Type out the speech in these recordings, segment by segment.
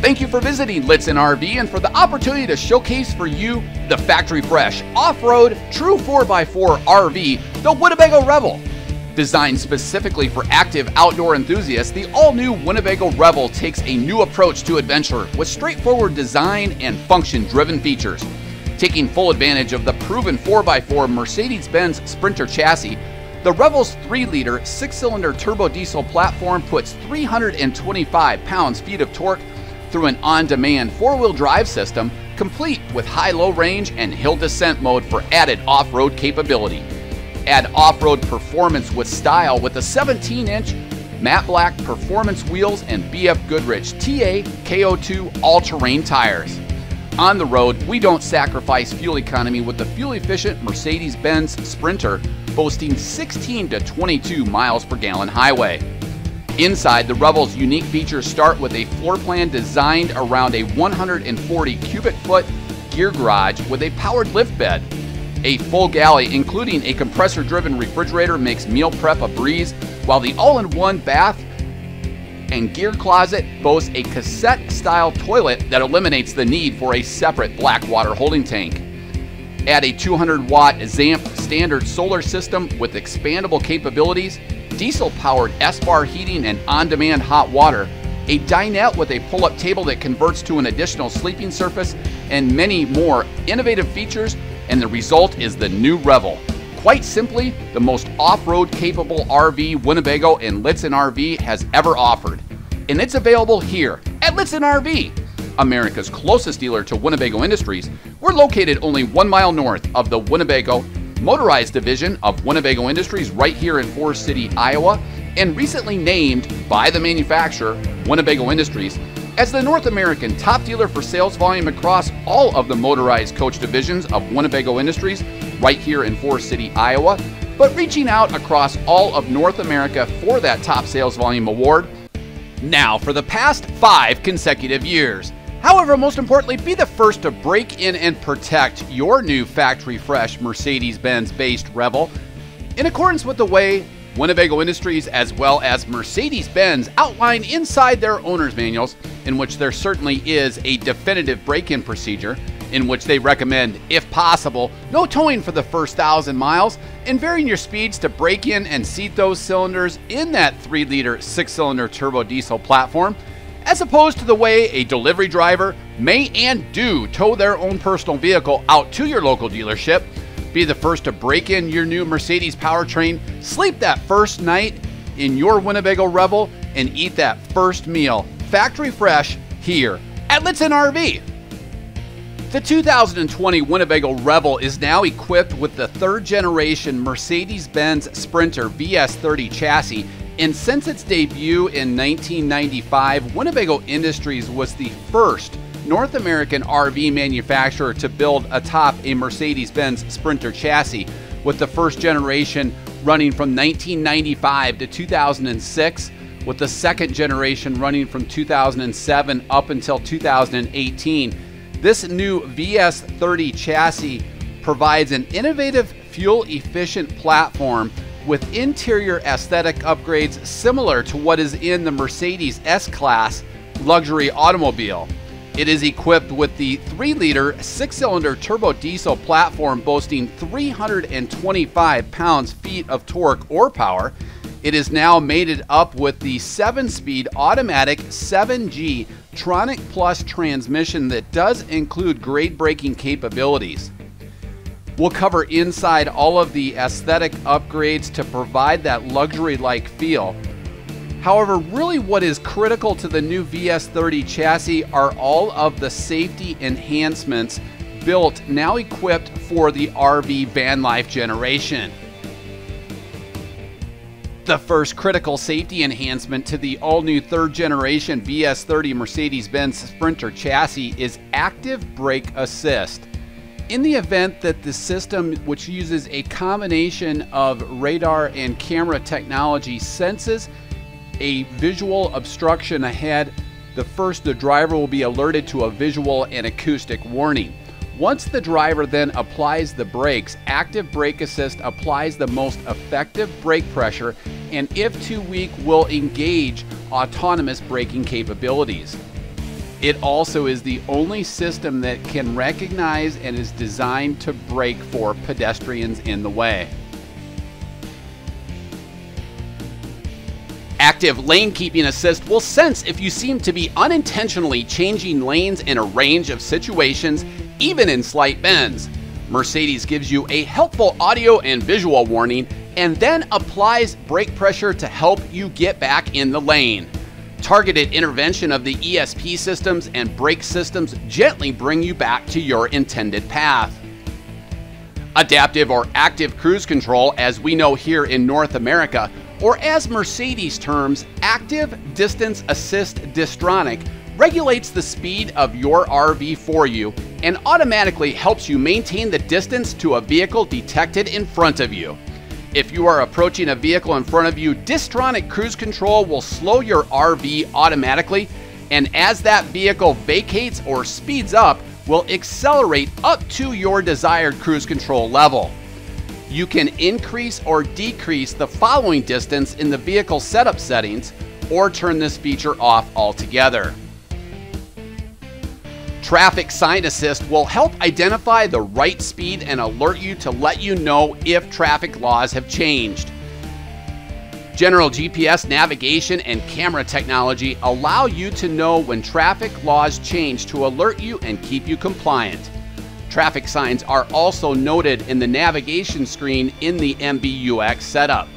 Thank you for visiting Lichtsinn RV and for the opportunity to showcase for you the factory fresh, off road, true 4x4 RV, the Winnebago Revel. Designed specifically for active outdoor enthusiasts, the all new Winnebago Revel takes a new approach to adventure with straightforward design and function driven features. Taking full advantage of the proven 4x4 Mercedes Benz Sprinter chassis, the Revel's 3 liter 6 cylinder turbo diesel platform puts 325 pounds feet of torque through an on demand four wheel drive system, complete with high low range and hill descent mode for added off road capability. Add off road performance with style with a 17 inch matte black performance wheels and BF Goodrich TA KO2 all terrain tires. On the road, we don't sacrifice fuel economy with the fuel efficient Mercedes Benz Sprinter boasting 16 to 22 miles per gallon highway. Inside, the Revel's unique features start with a floor plan designed around a 140 cubic foot gear garage with a powered lift bed. A full galley, including a compressor driven refrigerator, makes meal prep a breeze, while the all in one bath and gear closet boasts a cassette style toilet that eliminates the need for a separate black water holding tank. Add a 200 watt ZAMP standard solar system with expandable capabilities diesel powered Espar heating and on-demand hot water, a dinette with a pull-up table that converts to an additional sleeping surface, and many more innovative features, and the result is the new Revel. Quite simply, the most off-road capable RV Winnebago and Lichtsinn RV has ever offered. And it's available here at Lichtsinn RV, America's closest dealer to Winnebago Industries. We're located only one mile north of the Winnebago motorized division of Winnebago Industries right here in Forest City, Iowa, and recently named by the manufacturer, Winnebago Industries, as the North American top dealer for sales volume across all of the motorized coach divisions of Winnebago Industries right here in Forest City, Iowa, but reaching out across all of North America for that top sales volume award now for the past five consecutive years. However, most importantly, be the first to break in and protect your new factory fresh Mercedes Benz based Revel in accordance with the way Winnebago Industries as well as Mercedes Benz outline inside their owner's manuals, in which there certainly is a definitive break in procedure, in which they recommend, if possible, no towing for the first thousand miles and varying your speeds to break in and seat those cylinders in that 3 liter 6 cylinder turbo diesel platform as opposed to the way a delivery driver may and do tow their own personal vehicle out to your local dealership. Be the first to break in your new Mercedes powertrain, sleep that first night in your Winnebago Revel, and eat that first meal factory fresh here at Lichtsinn RV. The 2020 Winnebago Revel is now equipped with the third generation Mercedes Benz Sprinter VS30 chassis and since its debut in 1995, Winnebago Industries was the first North American RV manufacturer to build atop a Mercedes Benz Sprinter chassis, with the first generation running from 1995 to 2006, with the second generation running from 2007 up until 2018. This new VS30 chassis provides an innovative, fuel efficient platform with interior aesthetic upgrades similar to what is in the Mercedes S Class luxury automobile. It is equipped with the 3 liter 6 cylinder turbo diesel platform boasting 325 pounds feet of torque or power. It is now mated up with the 7 speed automatic 7G Tronic Plus transmission that does include grade braking capabilities. We'll cover inside all of the aesthetic upgrades to provide that luxury like feel. However, really what is critical to the new VS30 chassis are all of the safety enhancements built now equipped for the RV van life generation. The first critical safety enhancement to the all new third generation VS30 Mercedes Benz Sprinter chassis is Active Brake Assist. In the event that the system, which uses a combination of radar and camera technology, senses a visual obstruction ahead, the first the driver will be alerted to a visual and acoustic warning. Once the driver then applies the brakes, Active Brake Assist applies the most effective brake pressure and if too weak will engage autonomous braking capabilities. It also is the only system that can recognize and is designed to brake for pedestrians in the way. Active lane keeping assist will sense if you seem to be unintentionally changing lanes in a range of situations, even in slight bends. Mercedes gives you a helpful audio and visual warning and then applies brake pressure to help you get back in the lane. Targeted intervention of the ESP systems and brake systems gently bring you back to your intended path. Adaptive or active cruise control, as we know here in North America, or as Mercedes terms, active distance assist Distronic, regulates the speed of your RV for you and automatically helps you maintain the distance to a vehicle detected in front of you. If you are approaching a vehicle in front of you, Distronic Cruise Control will slow your RV automatically, and as that vehicle vacates or speeds up, will accelerate up to your desired cruise control level. You can increase or decrease the following distance in the vehicle setup settings, or turn this feature off altogether. Traffic Sign Assist will help identify the right speed and alert you to let you know if traffic laws have changed. General GPS navigation and camera technology allow you to know when traffic laws change to alert you and keep you compliant. Traffic signs are also noted in the navigation screen in the MBUX setup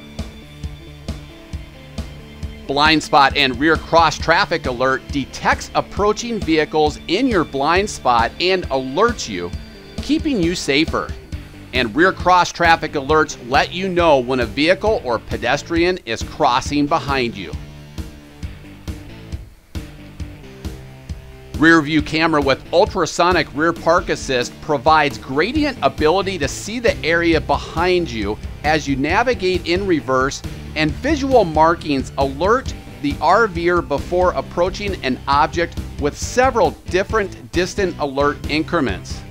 blind spot and rear cross traffic alert detects approaching vehicles in your blind spot and alerts you, keeping you safer. And rear cross traffic alerts let you know when a vehicle or pedestrian is crossing behind you. Rear view camera with ultrasonic rear park assist provides gradient ability to see the area behind you as you navigate in reverse and visual markings alert the RVer before approaching an object with several different distant alert increments.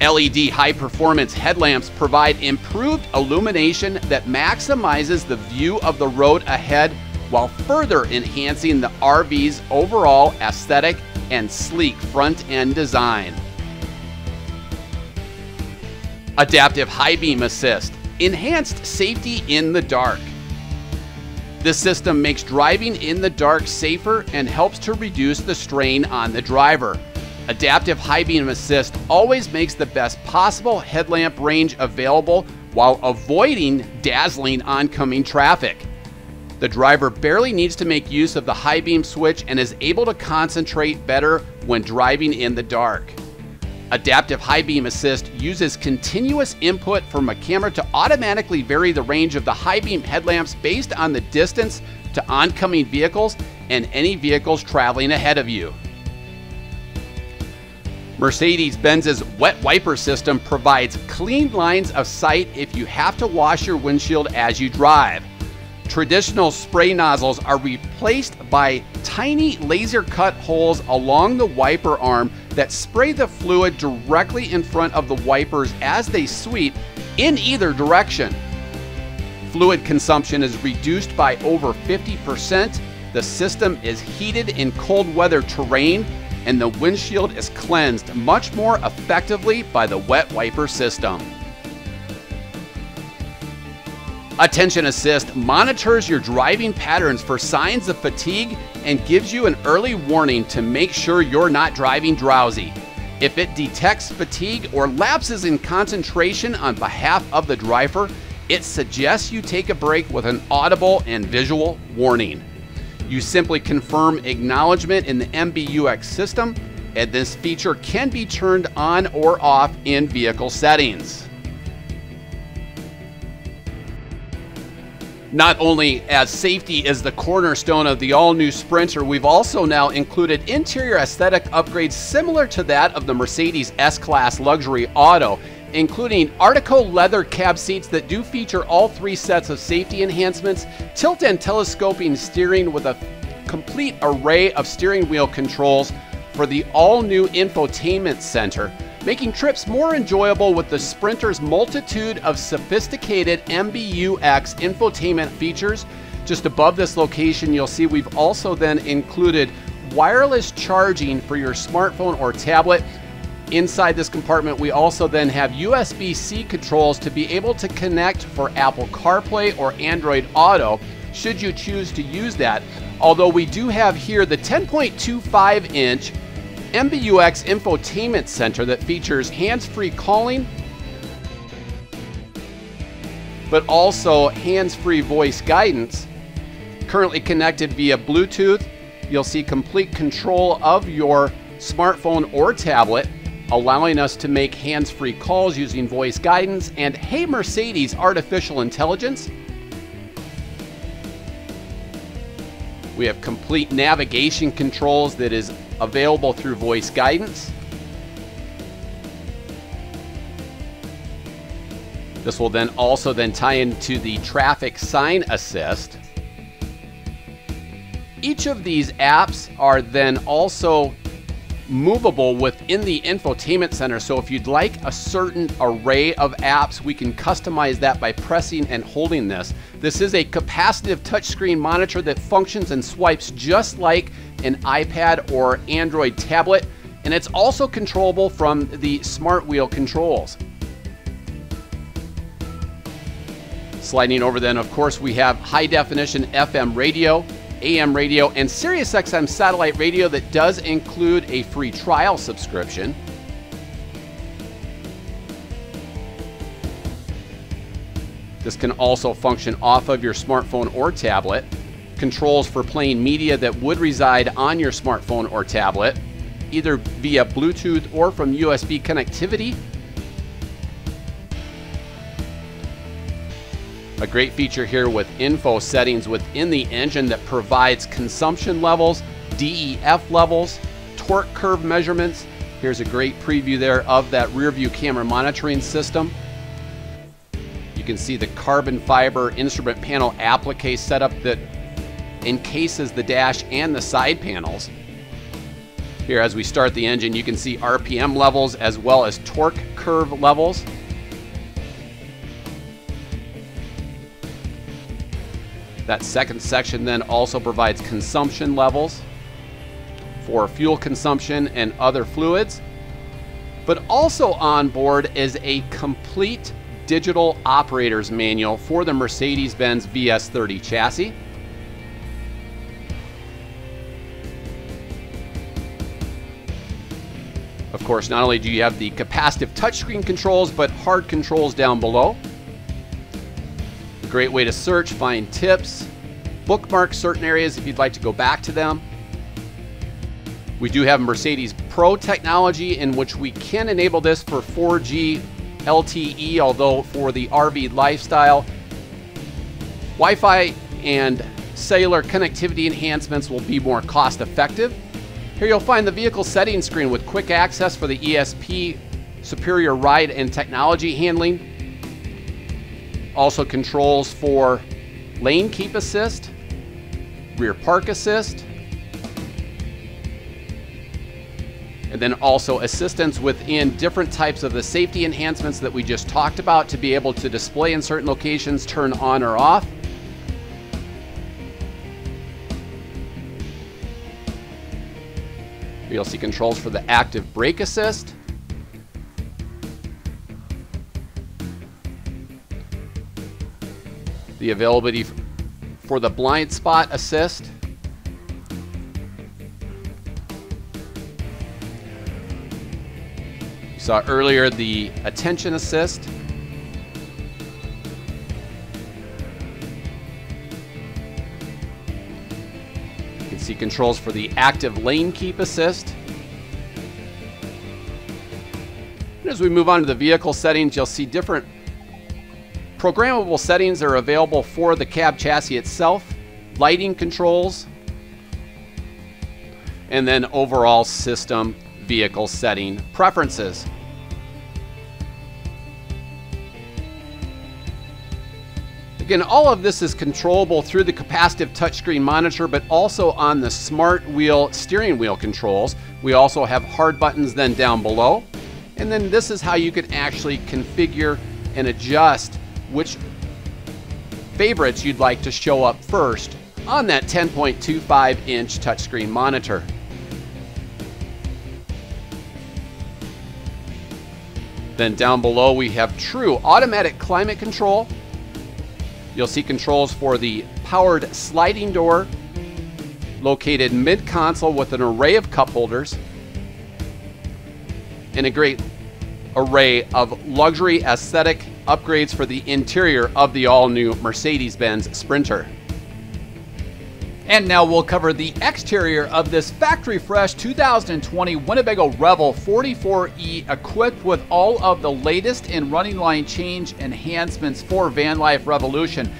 LED high performance headlamps provide improved illumination that maximizes the view of the road ahead while further enhancing the RV's overall aesthetic and sleek front end design. Adaptive High Beam Assist Enhanced safety in the dark. This system makes driving in the dark safer and helps to reduce the strain on the driver. Adaptive High Beam Assist always makes the best possible headlamp range available while avoiding dazzling oncoming traffic. The driver barely needs to make use of the high beam switch and is able to concentrate better when driving in the dark. Adaptive High Beam Assist uses continuous input from a camera to automatically vary the range of the high beam headlamps based on the distance to oncoming vehicles and any vehicles traveling ahead of you. Mercedes-Benz's wet wiper system provides clean lines of sight if you have to wash your windshield as you drive. Traditional spray nozzles are replaced by tiny laser cut holes along the wiper arm that spray the fluid directly in front of the wipers as they sweep in either direction. Fluid consumption is reduced by over 50%. The system is heated in cold weather terrain and the windshield is cleansed much more effectively by the wet wiper system. Attention Assist monitors your driving patterns for signs of fatigue and gives you an early warning to make sure you're not driving drowsy. If it detects fatigue or lapses in concentration on behalf of the driver, it suggests you take a break with an audible and visual warning. You simply confirm acknowledgement in the MBUX system, and this feature can be turned on or off in vehicle settings. Not only as safety is the cornerstone of the all new Sprinter, we've also now included interior aesthetic upgrades similar to that of the Mercedes S Class luxury auto, including Artico leather cab seats that do feature all three sets of safety enhancements, tilt and telescoping steering with a complete array of steering wheel controls for the all new infotainment center making trips more enjoyable with the Sprinter's multitude of sophisticated MBUX infotainment features Just above this location, you'll see we've also then included wireless charging for your smartphone or tablet. Inside this compartment, we also then have USB-C controls to be able to connect for Apple CarPlay or Android Auto, should you choose to use that. Although we do have here the 10.25 inch MBUX infotainment center that features hands-free calling, but also hands-free voice guidance. Currently connected via Bluetooth, you'll see complete control of your smartphone or tablet, allowing us to make hands-free calls using voice guidance and Hey Mercedes artificial intelligence. We have complete navigation controls that is available through voice guidance. This will then also then tie into the traffic sign assist. Each of these apps are then also movable within the infotainment center. So if you'd like a certain array of apps, we can customize that by pressing and holding this. This is a capacitive touchscreen monitor that functions and swipes just like an iPad or Android tablet, and it's also controllable from the Smart Wheel controls. Sliding over then, of course, we have high definition FM radio, AM radio, and SiriusXM satellite radio that does include a free trial subscription. This can also function off of your smartphone or tablet controls for playing media that would reside on your smartphone or tablet, either via Bluetooth or from USB connectivity. A great feature here with info settings within the engine that provides consumption levels, DEF levels, torque curve measurements. Here's a great preview there of that rear view camera monitoring system. You can see the carbon fiber instrument panel applique setup that encases the dash and the side panels. Here, as we start the engine, you can see RPM levels as well as torque curve levels. That second section then also provides consumption levels for fuel consumption and other fluids. But also on board is a complete digital operator's manual for the Mercedes-Benz VS30 chassis. Of course, not only do you have the capacitive touchscreen controls, but hard controls down below. Great way to search, find tips, bookmark certain areas if you'd like to go back to them. We do have Mercedes Pro technology in which we can enable this for 4G LTE, although for the RV lifestyle, Wi-Fi and cellular connectivity enhancements will be more cost effective. Here you'll find the vehicle settings screen with quick access for the ESP, superior ride and technology handling. Also controls for lane keep assist, rear park assist, and then also assistance within different types of the safety enhancements that we just talked about to be able to display in certain locations, turn on or off. You'll see controls for the active brake assist. The availability for the blind spot assist. You saw earlier the attention assist. You can see controls for the active lane keep assist. As we move on to the vehicle settings, you'll see different programmable settings are available for the cab chassis itself, lighting controls, and then overall system vehicle setting preferences. Again, all of this is controllable through the capacitive touchscreen monitor, but also on the smart wheel steering wheel controls. We also have hard buttons then down below. And then this is how you can actually configure and adjust which favorites you'd like to show up first on that 10.25 inch touchscreen monitor. Then down below we have true automatic climate control. You'll see controls for the powered sliding door located mid console with an array of cup holders and a great array of luxury aesthetic upgrades for the interior of the all new Mercedes Benz Sprinter. And now we'll cover the exterior of this factory fresh 2020 Winnebago Revel 44E equipped with all of the latest in running line change enhancements for van life revolution.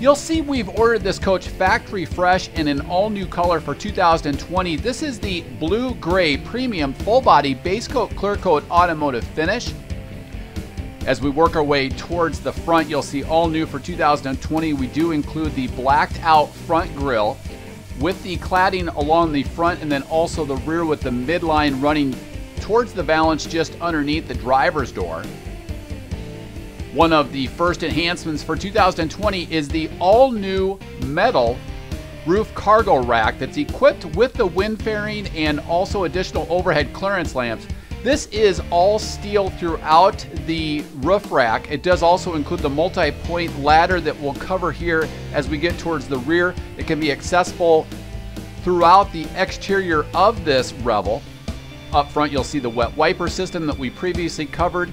You'll see we've ordered this coach factory fresh in an all new color for 2020. This is the blue gray premium full body base coat clear coat automotive finish. As we work our way towards the front, you'll see all new for 2020. We do include the blacked out front grille with the cladding along the front and then also the rear with the midline running towards the valance just underneath the driver's door. One of the first enhancements for 2020 is the all new metal roof cargo rack that's equipped with the wind fairing and also additional overhead clearance lamps. This is all steel throughout the roof rack. It does also include the multi-point ladder that we'll cover here as we get towards the rear. It can be accessible throughout the exterior of this Revel. Up front, you'll see the wet wiper system that we previously covered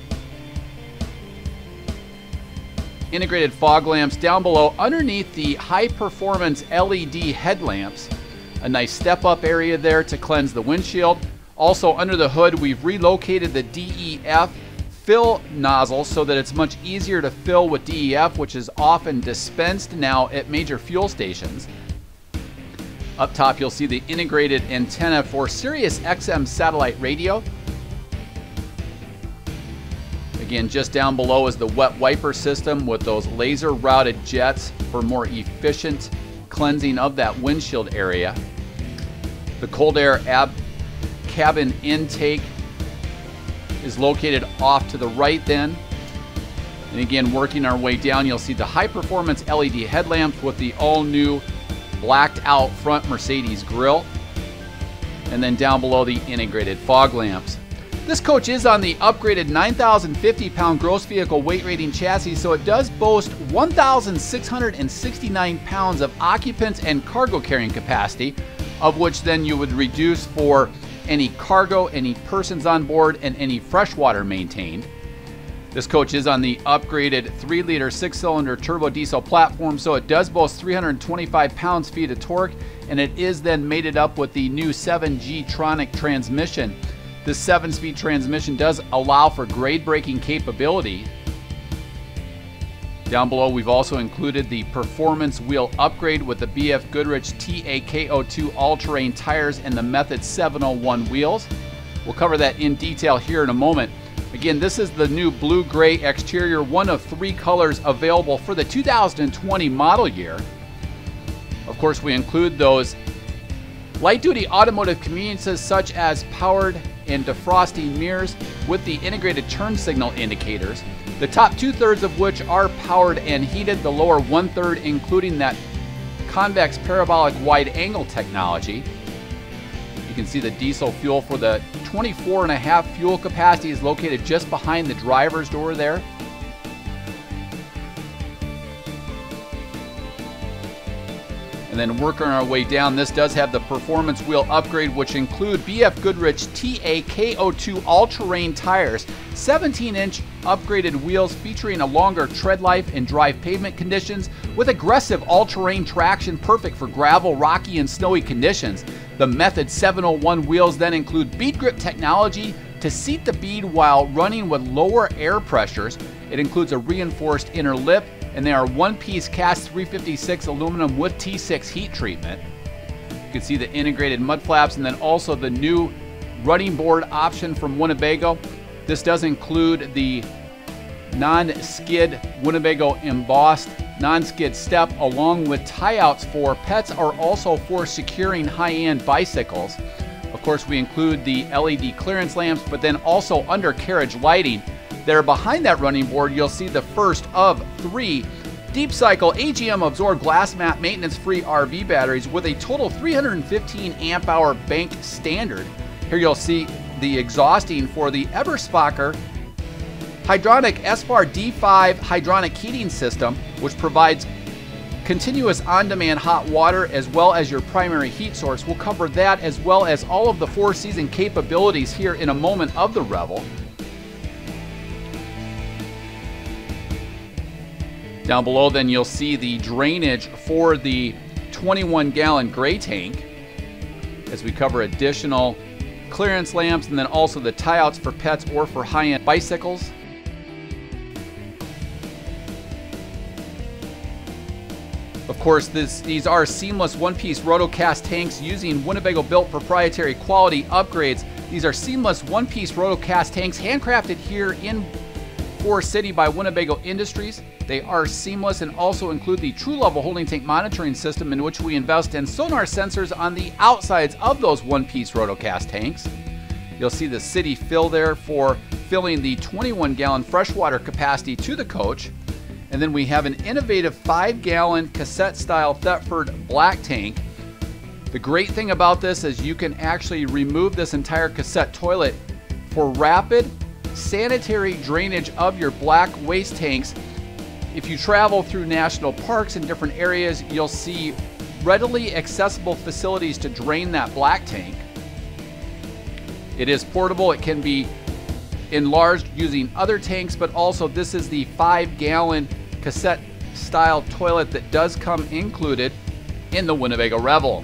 integrated fog lamps down below underneath the high performance LED headlamps. A nice step up area there to cleanse the windshield. Also under the hood, we've relocated the DEF fill nozzle so that it's much easier to fill with DEF, which is often dispensed now at major fuel stations. Up top, you'll see the integrated antenna for Sirius XM satellite radio. Again, just down below is the wet wiper system with those laser routed jets for more efficient cleansing of that windshield area. The cold air ab cabin intake is located off to the right then. And again, working our way down, you'll see the high performance LED headlamps with the all new blacked out front Mercedes grille. And then down below the integrated fog lamps. This coach is on the upgraded 9,050 pound gross vehicle weight rating chassis, so it does boast 1,669 pounds of occupants and cargo carrying capacity, of which then you would reduce for any cargo, any persons on board, and any freshwater maintained. This coach is on the upgraded 3 liter 6 cylinder turbo diesel platform, so it does boast 325 pounds feet of torque, and it is then mated up with the new 7G Tronic transmission. This seven speed transmission does allow for grade braking capability. Down below, we've also included the performance wheel upgrade with the BF Goodrich TAKO2 all terrain tires and the Method 701 wheels. We'll cover that in detail here in a moment. Again, this is the new blue gray exterior, one of three colors available for the 2020 model year. Of course, we include those light duty automotive conveniences such as powered and defrosting mirrors with the integrated turn signal indicators, the top two thirds of which are powered and heated, the lower one third including that convex parabolic wide angle technology. You can see the diesel fuel for the 24 and a half fuel capacity is located just behind the driver's door there. And then working our way down, this does have the performance wheel upgrade, which include BF Goodrich TAKO2 all-terrain tires, 17-inch upgraded wheels featuring a longer tread life and drive pavement conditions with aggressive all-terrain traction perfect for gravel, rocky, and snowy conditions. The Method 701 wheels then include bead grip technology to seat the bead while running with lower air pressures. It includes a reinforced inner lip and they are one piece cast 356 aluminum with T6 heat treatment. You can see the integrated mud flaps and then also the new running board option from Winnebago. This does include the non-skid Winnebago embossed non-skid step along with tie-outs for pets are also for securing high-end bicycles. Of course, we include the LED clearance lamps, but then also undercarriage lighting there behind that running board, you'll see the first of three Deep Cycle AGM absorbed glass mat maintenance free RV batteries with a total 315 amp hour bank standard. Here you'll see the exhausting for the Eberspacher Hydronic Espar D5 hydronic heating system, which provides continuous on-demand hot water as well as your primary heat source. We'll cover that as well as all of the four-season capabilities here in a moment of the Revel. Down below then you'll see the drainage for the 21 gallon gray tank as we cover additional clearance lamps and then also the tie outs for pets or for high-end bicycles. Of course, this, these are seamless one-piece rotocast tanks using Winnebago-built proprietary quality upgrades. These are seamless one-piece rotocast tanks handcrafted here in Forest City by Winnebago Industries. They are seamless and also include the true level holding tank monitoring system in which we invest in sonar sensors on the outsides of those one-piece rotocast tanks. You'll see the city fill there for filling the 21 gallon freshwater capacity to the coach. And then we have an innovative five gallon cassette style Thetford black tank. The great thing about this is you can actually remove this entire cassette toilet for rapid sanitary drainage of your black waste tanks. If you travel through national parks and different areas, you'll see readily accessible facilities to drain that black tank. It is portable, it can be enlarged using other tanks, but also this is the five gallon cassette style toilet that does come included in the Winnebago Revel.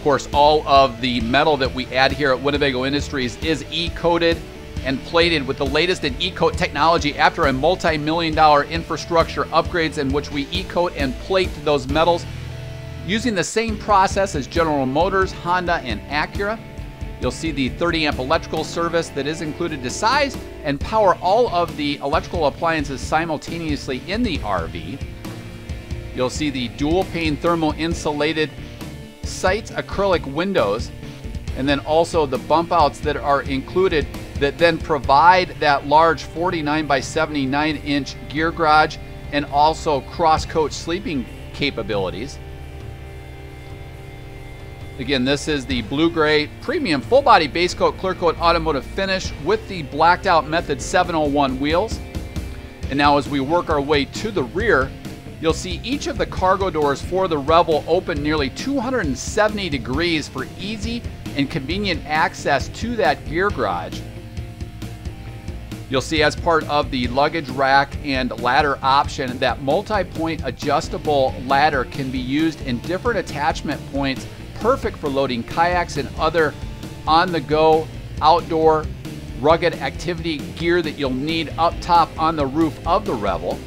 Of course, all of the metal that we add here at Winnebago Industries is e-coated and plated with the latest in e-coat technology after a multi-million dollar infrastructure upgrades in which we e-coat and plate those metals using the same process as General Motors, Honda, and Acura. You'll see the 30 amp electrical service that is included to size and power all of the electrical appliances simultaneously in the RV. You'll see the dual pane thermal insulated Seitz acrylic windows and then also the bump outs that are included that then provide that large 49 by 79 inch gear garage and also cross coach sleeping capabilities. Again, this is the blue gray premium full body base coat clear coat automotive finish with the blacked out Method 701 wheels. And now as we work our way to the rear, you'll see each of the cargo doors for the Revel open nearly 270 degrees for easy and convenient access to that gear garage. You'll see as part of the luggage rack and ladder option that multi-point adjustable ladder can be used in different attachment points perfect for loading kayaks and other on-the-go outdoor rugged activity gear that you'll need up top on the roof of the Revel.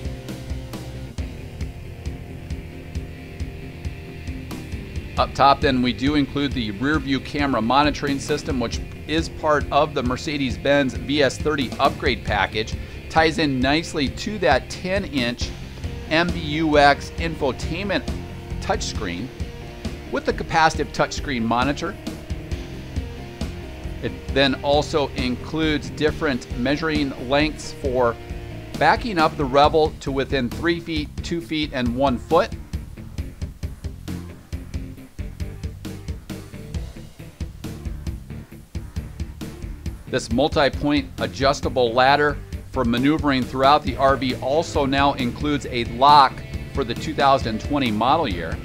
Up top then we do include the rear view camera monitoring system which is part of the Mercedes-Benz VS30 upgrade package. Ties in nicely to that 10-inch MBUX infotainment touchscreen with the capacitive touchscreen monitor. It then also includes different measuring lengths for backing up the Revel to within 3 feet, 2 feet, and 1 foot. This multi-point adjustable ladder for maneuvering throughout the RV also now includes a lock for the 2020 model year.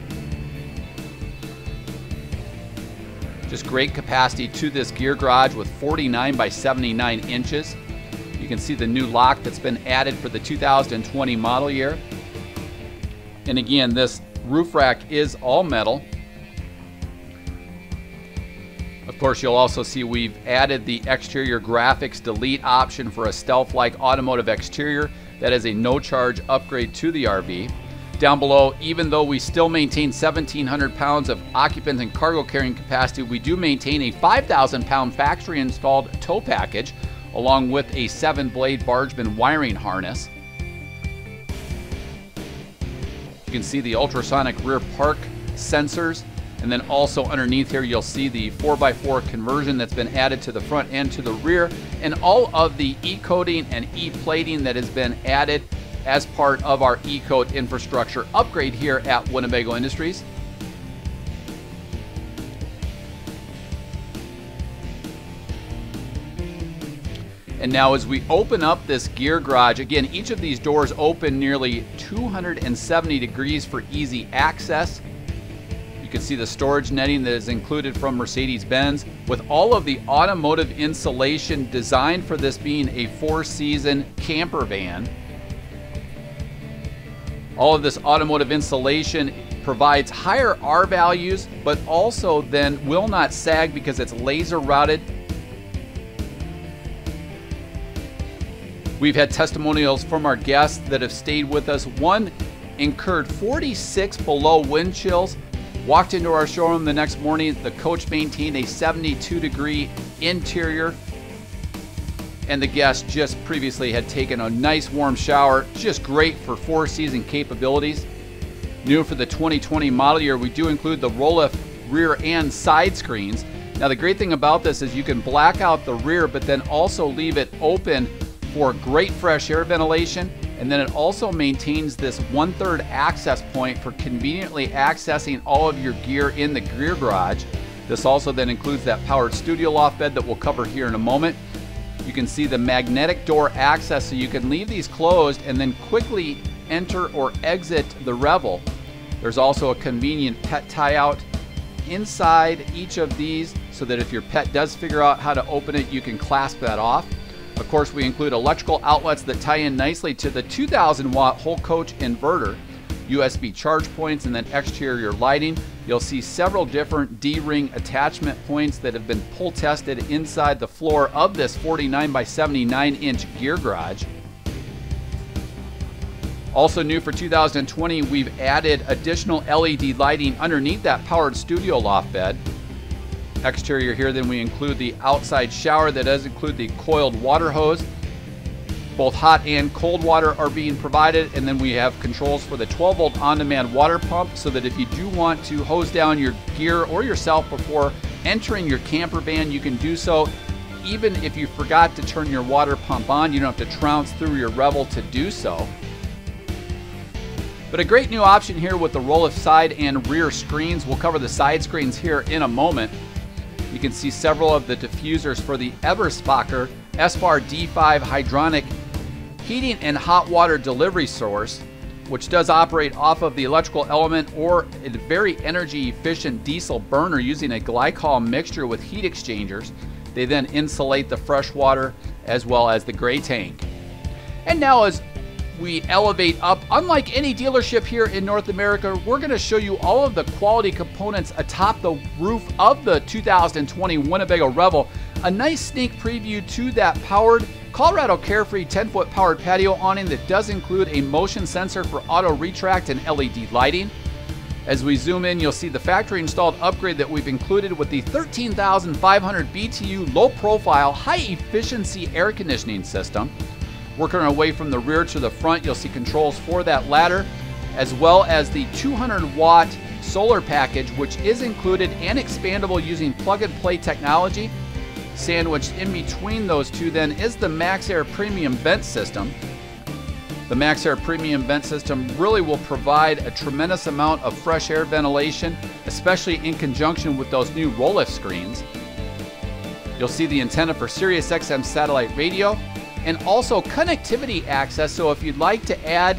Just great capacity to this gear garage with 49 by 79 inches. You can see the new lock that's been added for the 2020 model year. And again, this roof rack is all metal. Of course, you'll also see we've added the exterior graphics delete option for a stealth-like automotive exterior. That is a no-charge upgrade to the RV. Down below, even though we still maintain 1,700 pounds of occupant and cargo carrying capacity, we do maintain a 5,000 pound factory installed tow package along with a seven blade Bargman wiring harness. You can see the ultrasonic rear park sensors And then also underneath here, you'll see the 4x4 conversion that's been added to the front and to the rear, and all of the e-coating and e-plating that has been added as part of our e-coat infrastructure upgrade here at Winnebago Industries. And now as we open up this gear garage, again, each of these doors open nearly 270 degrees for easy access. You can see the storage netting that is included from Mercedes-Benz with all of the automotive insulation designed for this being a four-season camper van. All of this automotive insulation provides higher R values, but also then will not sag because it's laser routed We've had testimonials from our guests that have stayed with us. One incurred 46 below wind chills, walked into our showroom the next morning. The coach maintained a 72 degree interior, and the guest just previously had taken a nice warm shower. Just great for four season capabilities. New for the 2020 model year, we do include the roll rear and side screens. Now, the great thing about this is you can black out the rear, but then also leave it open for great fresh air ventilation, and then it also maintains this one third access point for conveniently accessing all of your gear in the gear garage. This also then includes that powered studio loft bed that we'll cover here in a moment. You can see the magnetic door access so you can leave these closed and then quickly enter or exit the Revel. There's also a convenient pet tie out inside each of these so that if your pet does figure out how to open it, you can clasp that off. Of course, we include electrical outlets that tie in nicely to the 2000 watt whole coach inverter, USB charge points, and then exterior lighting. You'll see several different D-ring attachment points that have been pull tested inside the floor of this 49 by 79 inch gear garage. Also new for 2020, we've added additional LED lighting underneath that powered studio loft bed exterior here. Then we include the outside shower that does include the coiled water hose. Both hot and cold water are being provided, and then we have controls for the 12 volt on demand water pump so that if you do want to hose down your gear or yourself before entering your camper van, you can do so. Even if you forgot to turn your water pump on, you don't have to trounce through your Revel to do so. But a great new option here with the roll of side and rear screens. We'll cover the side screens here in a moment. You can see several of the diffusers for the Eberspacher Espar D5 hydronic heating and hot water delivery source, which does operate off of the electrical element or a very energy efficient diesel burner using a glycol mixture with heat exchangers. They then insulate the fresh water as well as the gray tank. And now as we elevate up. Unlike any dealership here in North America, we're going to show you all of the quality components atop the roof of the 2020 Winnebago Revel. A nice sneak preview to that powered Colorado Carefree 10 foot powered patio awning that does include a motion sensor for auto retract and LED lighting. As we zoom in, you'll see the factory installed upgrade that we've included with the 13,500 BTU low profile, high efficiency air conditioning system. Working our way from the rear to the front, you'll see controls for that ladder, as well as the 200 watt solar package, which is included and expandable using plug and play technology. Sandwiched in between those two, then, is the MaxAir Premium Vent System. The MaxAir Premium Vent System really will provide a tremendous amount of fresh air ventilation, especially in conjunction with those new roll-lift screens. You'll see the antenna for Sirius XM satellite radio, and also connectivity access. So if you'd like to add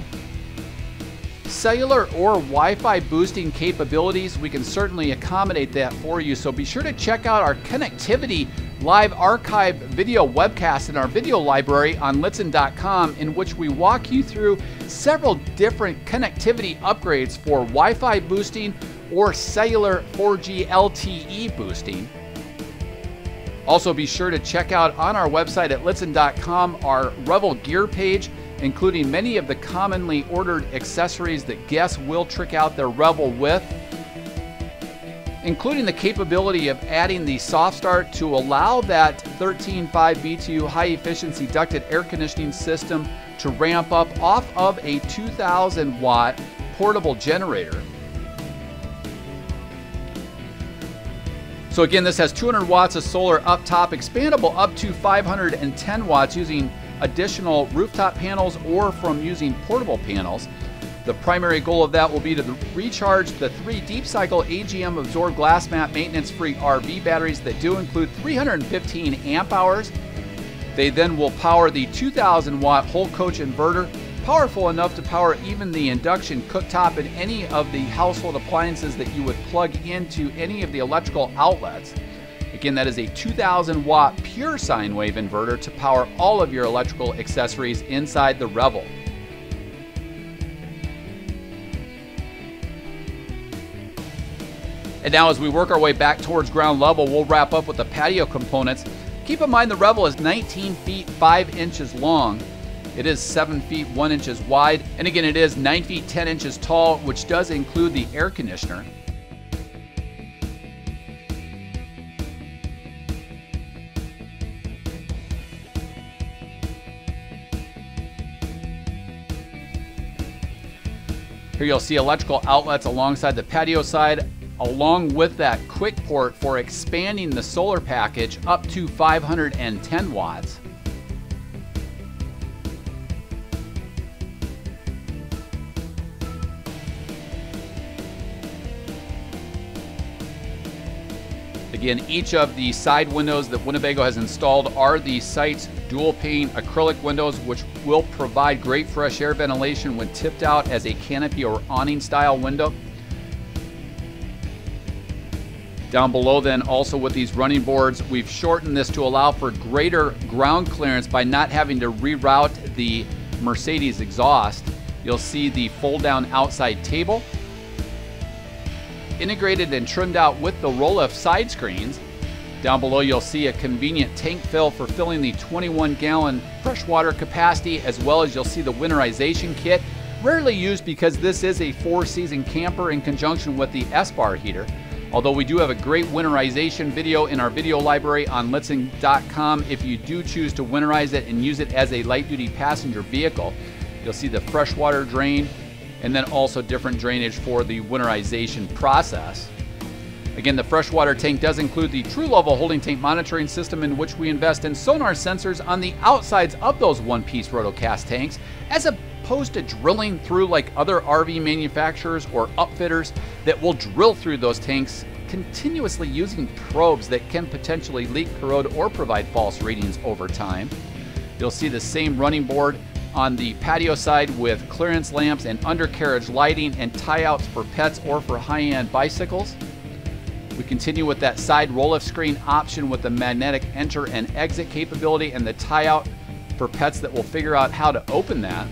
cellular or Wi-Fi boosting capabilities, we can certainly accommodate that for you. So be sure to check out our connectivity live archive video webcast in our video library on lichtsinn.com in which we walk you through several different connectivity upgrades for Wi-Fi boosting or cellular 4G LTE boosting. Also, be sure to check out on our website at lichtsinn.com our Revel gear page, including many of the commonly ordered accessories that guests will trick out their Revel with, including the capability of adding the soft start to allow that 13.5 BTU high efficiency ducted air conditioning system to ramp up off of a 2000 watt portable generator. So again, this has 200 watts of solar up top, expandable up to 510 watts using additional rooftop panels or from using portable panels. The primary goal of that will be to recharge the three deep cycle AGM absorbed glass mat maintenance free RV batteries that do include 315 amp hours. They then will power the 2000 watt whole coach inverter, powerful enough to power even the induction cooktop and any of the household appliances that you would plug into any of the electrical outlets. Again, that is a 2000 watt pure sine wave inverter to power all of your electrical accessories inside the Revel. And now as we work our way back towards ground level, we'll wrap up with the patio components. Keep in mind the Revel is 19 feet 5 inches long. It is 7 feet 1 inches wide. And again, it is 9 feet 10 inches tall, which does include the air conditioner. Here you'll see electrical outlets alongside the patio side along with that quick port for expanding the solar package up to 510 watts. Again, each of the side windows that Winnebago has installed are the Seitz dual pane acrylic windows, which will provide great fresh air ventilation when tipped out as a canopy or awning style window. Down below then also with these running boards, we've shortened this to allow for greater ground clearance by not having to reroute the Mercedes exhaust. You'll see the fold down outside table. Integrated and trimmed out with the roll-off side screens. Down below you'll see a convenient tank fill for filling the 21 gallon freshwater capacity as well as you'll see the winterization kit. Rarely used because this is a four season camper in conjunction with the Espar heater. Although we do have a great winterization video in our video library on lichtsinn.com if you do choose to winterize it and use it as a light duty passenger vehicle. You'll see the freshwater drain and then also different drainage for the winterization process. Again, the freshwater tank does include the true level holding tank monitoring system in which we invest in sonar sensors on the outsides of those one-piece rotocast tanks as opposed to drilling through like other RV manufacturers or upfitters that will drill through those tanks continuously using probes that can potentially leak, corrode, or provide false readings over time. You'll see the same running board on the patio side with clearance lamps and undercarriage lighting and tie-outs for pets or for high-end bicycles. We continue with that side roll-off screen option with the magnetic enter and exit capability and the tie-out for pets that will figure out how to open that.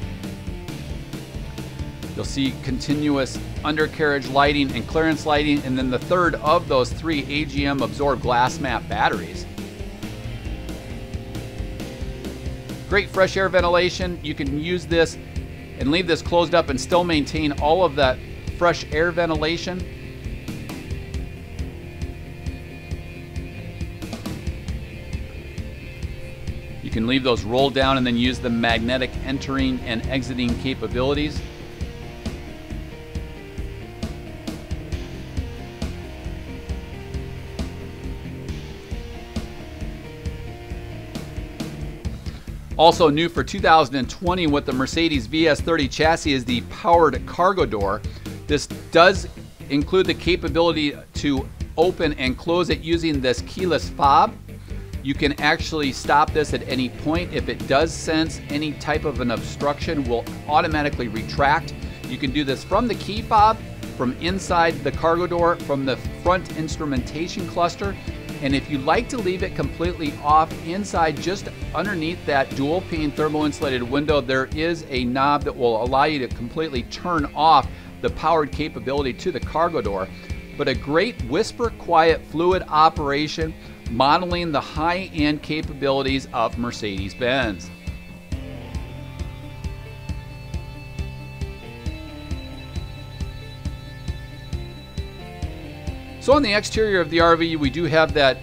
You'll see continuous undercarriage lighting and clearance lighting, and then the third of those three AGM absorbed glass mat batteries. Great fresh air ventilation. You can use this and leave this closed up and still maintain all of that fresh air ventilation. You can leave those rolled down and then use the magnetic entering and exiting capabilities. Also new for 2020 with the Mercedes VS30 chassis is the powered cargo door. This does include the capability to open and close it using this keyless fob. You can actually stop this at any point. If it does sense any type of an obstruction, will automatically retract. You can do this from the key fob, from inside the cargo door, from the front instrumentation cluster, and if you'd like to leave it completely off inside, just underneath that dual pane thermal insulated window, there is a knob that will allow you to completely turn off the powered capability to the cargo door. But a great whisper quiet fluid operation modeling the high end capabilities of Mercedes Benz. So on the exterior of the RV, we do have that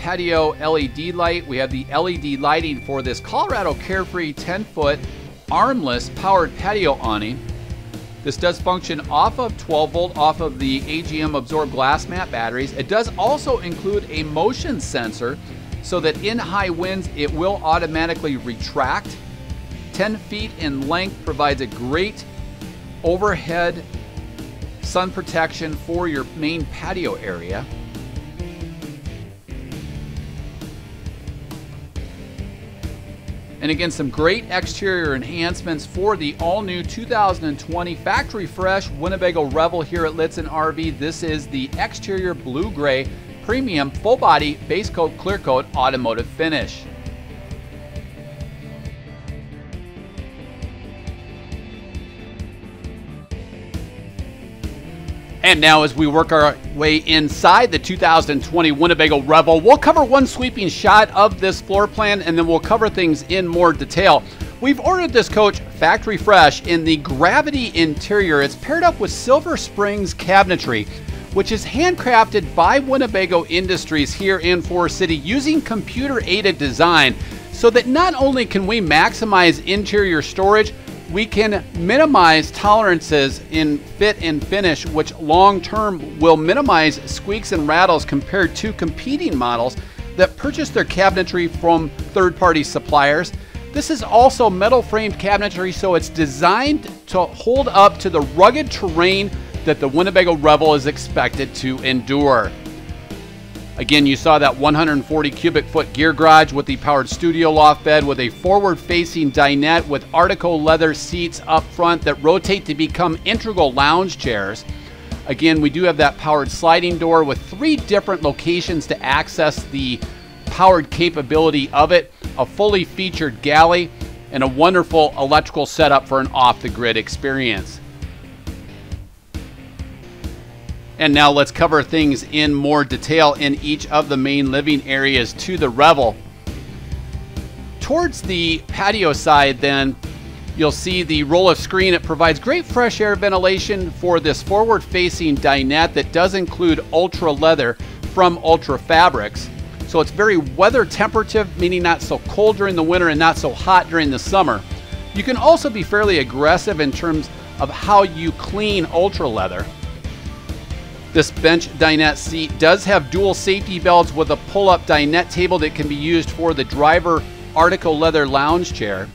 patio LED light. We have the LED lighting for this Colorado Carefree 10 foot armless powered patio awning. This does function off of 12 volt, off of the AGM absorbed glass mat batteries. It does also include a motion sensor so that in high winds it will automatically retract. 10 feet in length provides a great overhead sun protection for your main patio area. And again, some great exterior enhancements for the all new 2020 factory fresh Winnebago Revel here at Lichtsinn RV. This is the exterior blue gray premium full body base coat clear coat automotive finish. And now, as we work our way inside the 2020 Winnebago Revel, we'll cover one sweeping shot of this floor plan and then we'll cover things in more detail. We've ordered this coach factory fresh in the Gravity interior. It's paired up with Silver Springs cabinetry, which is handcrafted by Winnebago Industries here in Forest City using computer aided design so that not only can we maximize interior storage, we can minimize tolerances in fit and finish, which long term will minimize squeaks and rattles compared to competing models that purchase their cabinetry from third party suppliers. This is also metal framed cabinetry, so it's designed to hold up to the rugged terrain that the Winnebago Revel is expected to endure. Again, you saw that 140 cubic foot gear garage with the powered studio loft bed with a forward facing dinette with Artico leather seats up front that rotate to become integral lounge chairs. Again, we do have that powered sliding door with three different locations to access the powered capability of it, a fully featured galley, and a wonderful electrical setup for an off the grid experience. And now let's cover things in more detail in each of the main living areas to the Revel. Towards the patio side, then, you'll see the roll of screen. It provides great fresh air ventilation for this forward facing dinette that does include ultra leather from Ultra Fabrics. So it's very weather temperative, meaning not so cold during the winter and not so hot during the summer. You can also be fairly aggressive in terms of how you clean ultra leather. This bench dinette seat does have dual safety belts with a pull-up dinette table that can be used for the driver Artico leather lounge chair.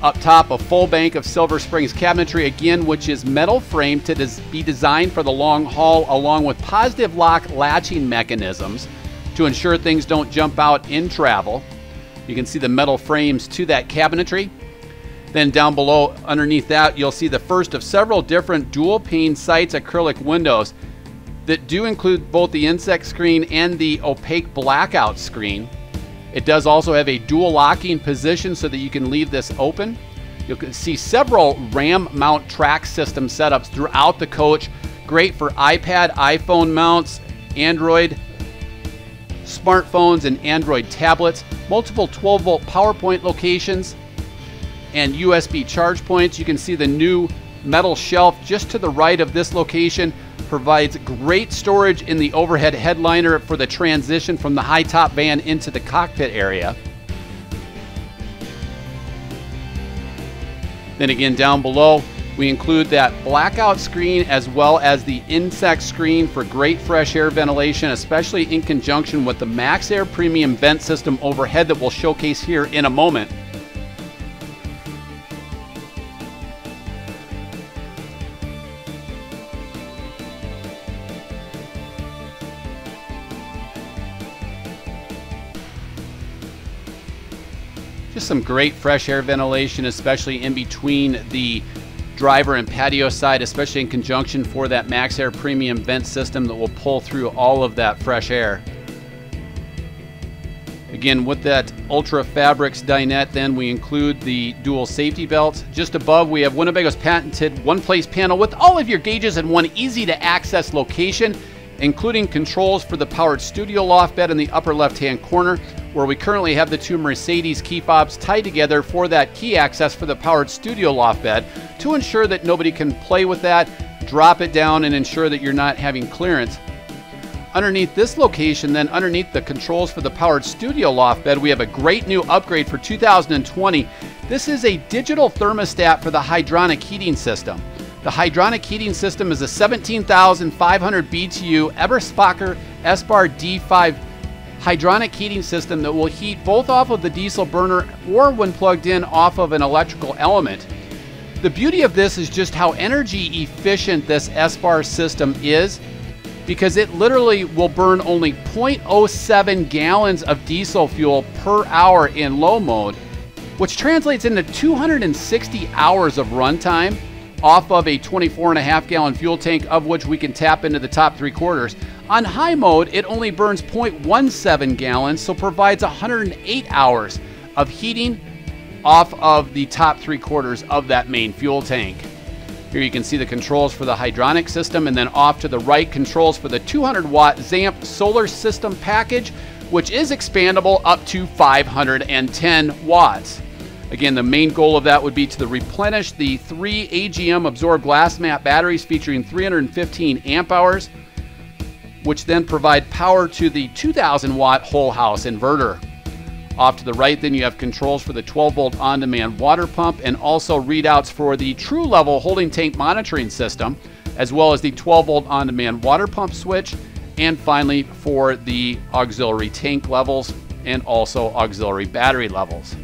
Up top, a full bank of Silver Springs cabinetry, again, which is metal framed to be designed for the long haul, along with positive lock latching mechanisms to ensure things don't jump out in travel. You can see the metal frames to that cabinetry. Then down below, underneath that, you'll see the first of several different dual pane Seitz acrylic windows that do include both the insect screen and the opaque blackout screen. It does also have a dual locking position so that you can leave this open. You'll see several RAM mount track system setups throughout the coach. Great for iPad, iPhone mounts, Android smartphones, and Android tablets. Multiple 12 volt PowerPoint locations and USB charge points. You can see the new metal shelf just to the right of this location provides great storage in the overhead headliner for the transition from the high top van into the cockpit area. Then again down below, we include that blackout screen as well as the insect screen for great fresh air ventilation, especially in conjunction with the Max Air Premium vent system overhead that we'll showcase here in a moment. Some great fresh air ventilation, especially in between the driver and patio side, especially in conjunction for that Max Air Premium vent system that will pull through all of that fresh air. Again, with that Ultra Fabrics dinette, then we include the dual safety belts. Just above, we have Winnebago's patented one-place panel with all of your gauges in one easy-to-access location, including controls for the powered studio loft bed in the upper left-hand corner, where we currently have the two Mercedes key fobs tied together for that key access for the powered studio loft bed to ensure that nobody can play with that, drop it down, and ensure that you're not having clearance. Underneath this location, then underneath the controls for the powered studio loft bed, we have a great new upgrade for 2020. This is a digital thermostat for the hydronic heating system. The hydronic heating system is a 17,500 BTU Eberspacher Espar D5 hydronic heating system that will heat both off of the diesel burner or when plugged in off of an electrical element. The beauty of this is just how energy efficient this Espar system is because it literally will burn only 0.07 gallons of diesel fuel per hour in low mode, which translates into 260 hours of runtime off of a 24 and a half gallon fuel tank, of which we can tap into the top three quarters. On high mode, it only burns 0.17 gallons, so provides 108 hours of heating off of the top three quarters of that main fuel tank. Here you can see the controls for the hydronic system, and then off to the right, controls for the 200 watt ZAMP solar system package, which is expandable up to 510 watts. Again, the main goal of that would be to replenish the three AGM absorbed glass mat batteries featuring 315 amp hours, which then provide power to the 2000 watt whole house inverter. Off to the right, then you have controls for the 12 volt on demand water pump and also readouts for the true level holding tank monitoring system, as well as the 12 volt on demand water pump switch, and finally for the auxiliary tank levels and also auxiliary battery levels.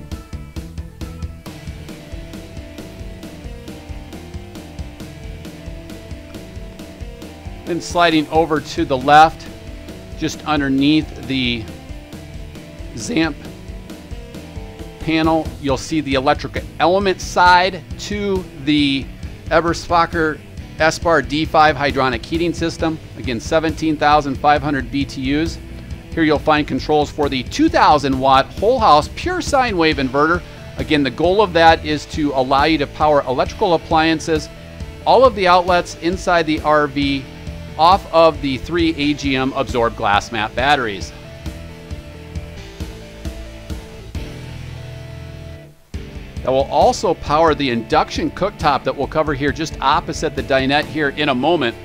Then sliding over to the left, just underneath the ZAMP panel, you'll see the electric element side to the Eberspacher Espar D5 hydronic heating system. Again, 17,500 BTUs. Here you'll find controls for the 2000 watt whole house pure sine wave inverter. Again, the goal of that is to allow you to power electrical appliances, all of the outlets inside the RV off of the three AGM absorbed glass mat batteries. That will also power the induction cooktop that we'll cover here just opposite the dinette here in a moment.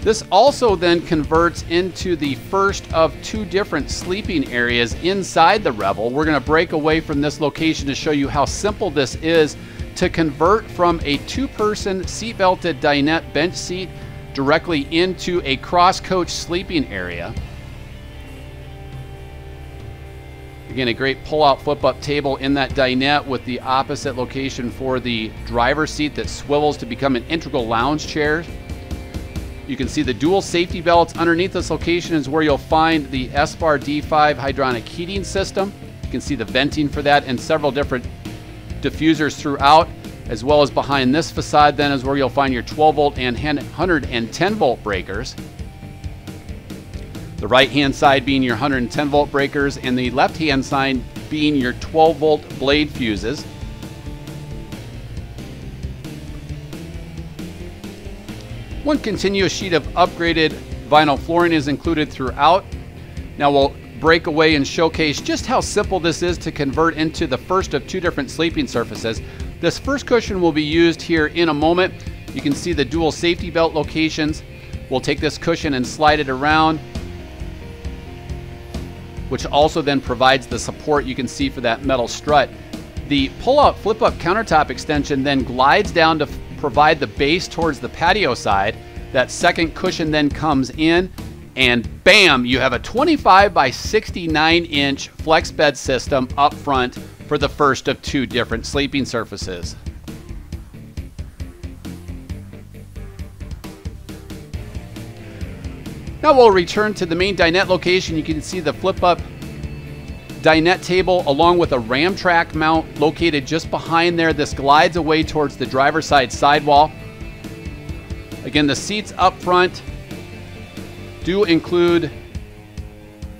This also then converts into the first of two different sleeping areas inside the Revel. We're going to break away from this location to show you how simple this is to convert from a two-person seat-belted dinette bench seat directly into a cross-coach sleeping area. Again, a great pull-out flip-up table in that dinette with the opposite location for the driver's seat that swivels to become an integral lounge chair. You can see the dual safety belts. Underneath this location is where you'll find the Espar D5 hydronic heating system. You can see the venting for that and several different diffusers throughout, as well as behind this facade then is where you'll find your 12 volt and 110 volt breakers. The right hand side being your 110 volt breakers and the left hand side being your 12 volt blade fuses. One continuous sheet of upgraded vinyl flooring is included throughout. Now we'll break away and showcase just how simple this is to convert into the first of two different sleeping surfaces. This first cushion will be used here in a moment. You can see the dual safety belt locations. We'll take this cushion and slide it around, which also then provides the support you can see for that metal strut. The pull-out flip-up countertop extension then glides down to provide the base towards the patio side. That second cushion then comes in and bam, you have a 25 by 69 inch flex bed system up front for the first of two different sleeping surfaces. Now we'll return to the main dinette location. You can see the flip up dinette table along with a ram track mount located just behind there. This glides away towards the driver's side sidewall. Again, the seats up front do include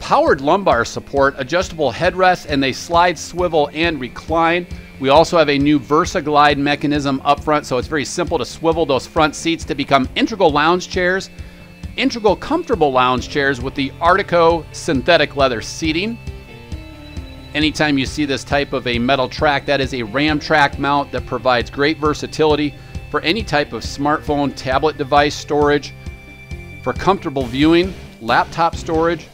powered lumbar support, adjustable headrests, and they slide, swivel, and recline. We also have a new VersaGlide mechanism up front, so it's very simple to swivel those front seats to become integral lounge chairs, integral comfortable lounge chairs with the Artico synthetic leather seating. Anytime you see this type of a metal track, that is a RAM track mount that provides great versatility for any type of smartphone, tablet device storage, for comfortable viewing, laptop storage.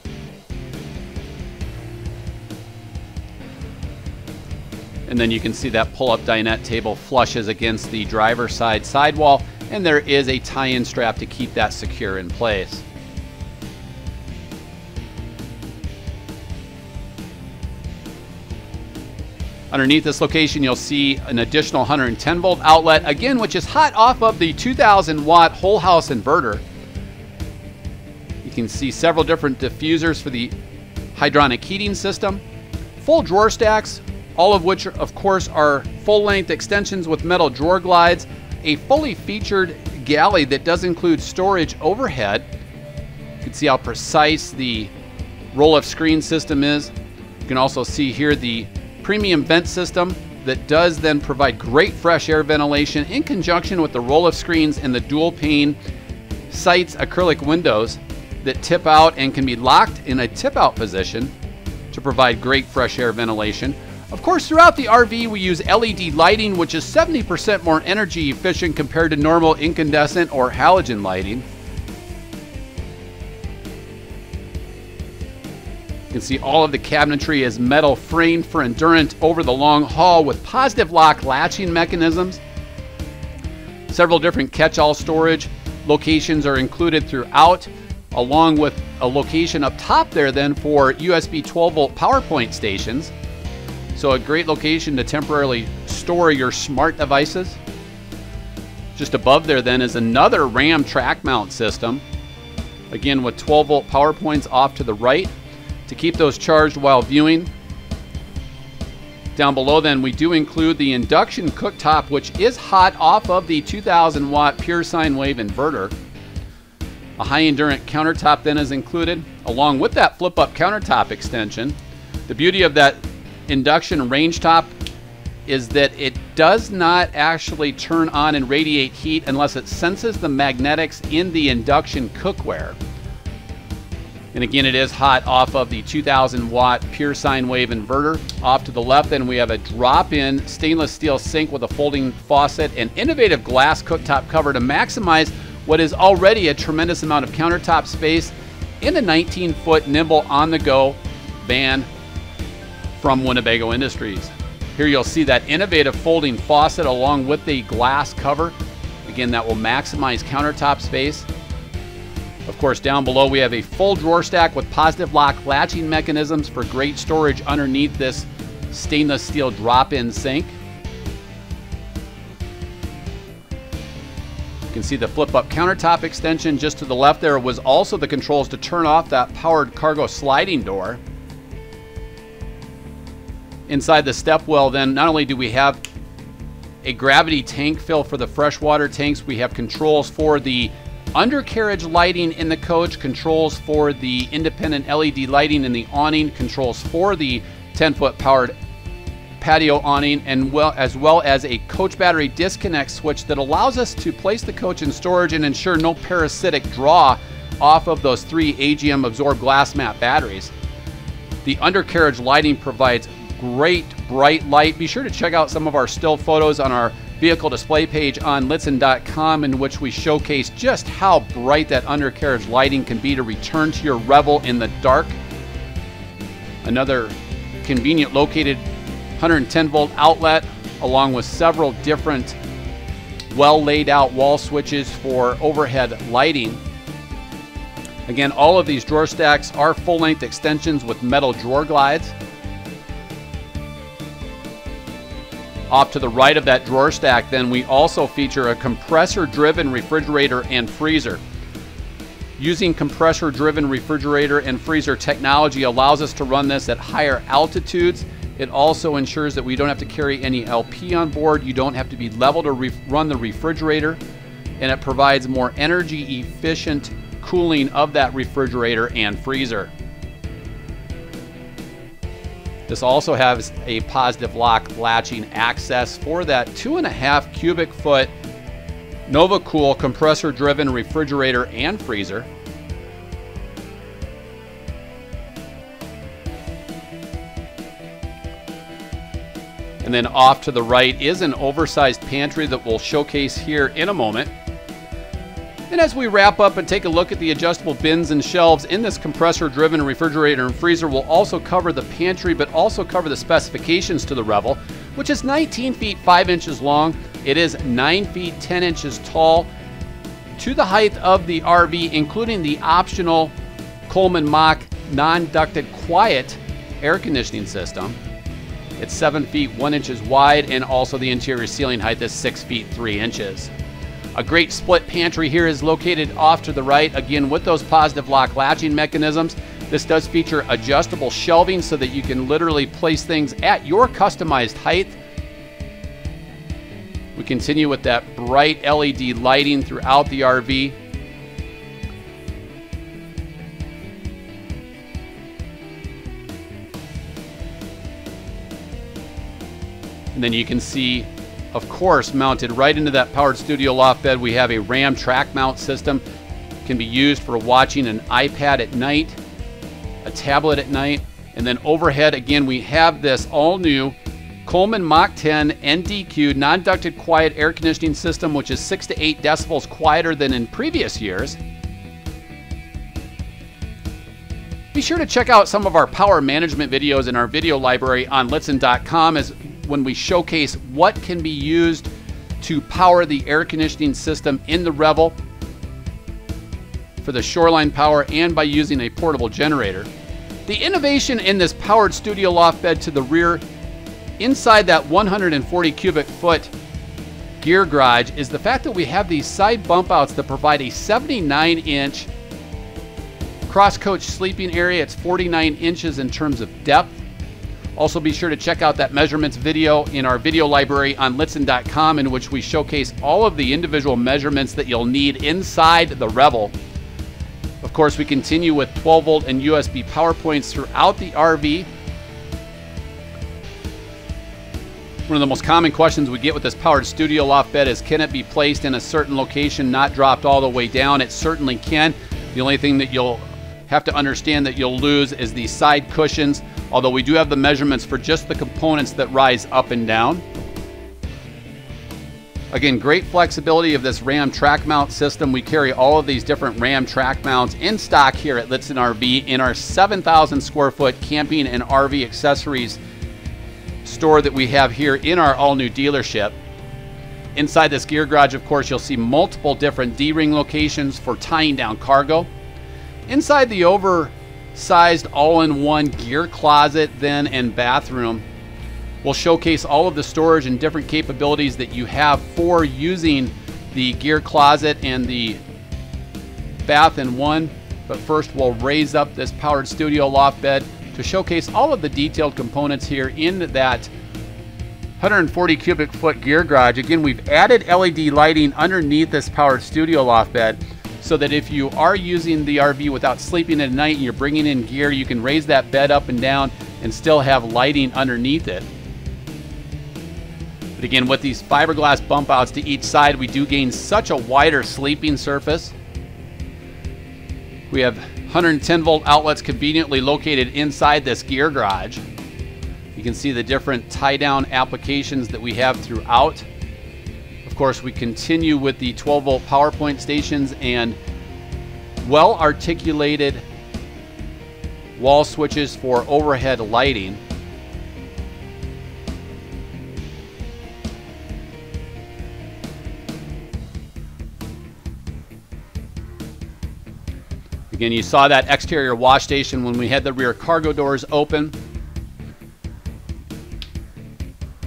And then you can see that pull-up dinette table flushes against the driver's side sidewall, and there is a tie-in strap to keep that secure in place. Underneath this location, you'll see an additional 110 volt outlet, again, which is hot off of the 2000 watt whole house inverter. You can see several different diffusers for the hydronic heating system, full drawer stacks, all of which, of course, are full length extensions with metal drawer glides, a fully featured galley that does include storage overhead. You can see how precise the roll up screen system is. You can also see here the premium vent system that does then provide great fresh air ventilation in conjunction with the roll of screens and the dual pane Seitz acrylic windows that tip out and can be locked in a tip out position to provide great fresh air ventilation. Of course, throughout the RV, we use LED lighting, which is 70% more energy efficient compared to normal incandescent or halogen lighting. You can see all of the cabinetry is metal framed for endurance over the long haul with positive lock latching mechanisms. Several different catch-all storage locations are included throughout, along with a location up top there then for USB 12 volt power point stations. So a great location to temporarily store your smart devices. Just above there then is another RAM track mount system. Again with 12 volt power points off to the right to keep those charged while viewing. Down below then we do include the induction cooktop which is hot off of the 2000 watt pure sine wave inverter. A high endurance countertop then is included along with that flip up countertop extension. The beauty of that induction range top is that it does not actually turn on and radiate heat unless it senses the magnetics in the induction cookware. And again, it is hot off of the 2000 watt pure sine wave inverter. Off to the left, then we have a drop-in stainless steel sink with a folding faucet and innovative glass cooktop cover to maximize what is already a tremendous amount of countertop space in a 19-foot nimble on-the-go van from Winnebago Industries. Here you'll see that innovative folding faucet along with the glass cover. Again, that will maximize countertop space. Of course, down below we have a full drawer stack with positive lock latching mechanisms for great storage underneath this stainless steel drop-in sink. You can see the flip-up countertop extension just to the left there was also the controls to turn off that powered cargo sliding door. Inside the step well then, not only do we have a gravity tank fill for the freshwater tanks, we have controls for the undercarriage lighting in the coach, controls for the independent LED lighting in the awning, controls for the 10 foot powered patio awning, and well as well as a coach battery disconnect switch that allows us to place the coach in storage and ensure no parasitic draw off of those three AGM absorbed glass mat batteries. The undercarriage lighting provides great bright light. Be sure to check out some of our still photos on our vehicle display page on lichtsinn.com in which we showcase just how bright that undercarriage lighting can be to return to your revel in the dark. Another convenient located 110 volt outlet along with several different well laid out wall switches for overhead lighting. Again, all of these drawer stacks are full length extensions with metal drawer glides. Off to the right of that drawer stack, then we also feature a compressor driven refrigerator and freezer. Using compressor driven refrigerator and freezer technology allows us to run this at higher altitudes. It also ensures that we don't have to carry any LP on board. You don't have to be level to run the refrigerator. And it provides more energy efficient cooling of that refrigerator and freezer. This also has a positive lock latching access for that two and a half cubic foot Nova Kool compressor driven refrigerator and freezer. And then off to the right is an oversized pantry that we'll showcase here in a moment. And as we wrap up and take a look at the adjustable bins and shelves in this compressor driven refrigerator and freezer, we'll also cover the pantry but also cover the specifications to the Revel, which is 19 feet 5 inches long. It is 9 feet 10 inches tall to the height of the RV, including the optional Coleman Mach non ducted quiet air conditioning system. It's 7 feet 1 inches wide, and also the interior ceiling height is 6 feet 3 inches. A great split pantry here is located off to the right, again with those positive lock latching mechanisms. This does feature adjustable shelving so that you can literally place things at your customized height. We continue with that bright LED lighting throughout the RV. And then you can see of course, mounted right into that powered studio loft bed, we have a RAM track mount system. Can be used for watching an iPad at night, a tablet at night, and then overhead, again, we have this all new Coleman Mach 10 NDQ non ducted quiet air conditioning system, which is 6 to 8 decibels quieter than in previous years. Be sure to check out some of our power management videos in our video library on Lichtsinn.com as when we showcase what can be used to power the air conditioning system in the Revel for the shoreline power and by using a portable generator. The innovation in this powered studio loft bed to the rear inside that 140 cubic foot gear garage is the fact that we have these side bump outs that provide a 79 inch cross coach sleeping area. It's 49 inches in terms of depth. Also, be sure to check out that measurements video in our video library on Lichtsinn.com, in which we showcase all of the individual measurements that you'll need inside the Revel. Of course, we continue with 12 volt and USB power points throughout the RV. One of the most common questions we get with this powered studio loft bed is can it be placed in a certain location, not dropped all the way down? It certainly can. The only thing that you'll have to understand that you'll lose is the side cushions although we do have the measurements for just the components that rise up and down. Again, great flexibility of this RAM track mount system. We carry all of these different RAM track mounts in stock here at Lichtsinn RV in our 7,000 square foot camping and RV accessories store that we have here in our all new dealership. Inside this gear garage, of course, you'll see multiple different D-ring locations for tying down cargo. Inside the over sized all-in-one gear closet then and bathroom. We'll showcase all of the storage and different capabilities that you have for using the gear closet and the bath in one. But first we'll raise up this powered studio loft bed to showcase all of the detailed components here in that 140 cubic foot gear garage. Again, we've added LED lighting underneath this powered studio loft bed so that if you are using the RV without sleeping at night and you're bringing in gear, you can raise that bed up and down and still have lighting underneath it. But again, with these fiberglass bump outs to each side, we do gain such a wider sleeping surface. We have 110 volt outlets conveniently located inside this gear garage. You can see the different tie down applications that we have throughout. Course, we continue with the 12 volt power point stations and well articulated wall switches for overhead lighting. Again, you saw that exterior wash station when we had the rear cargo doors open.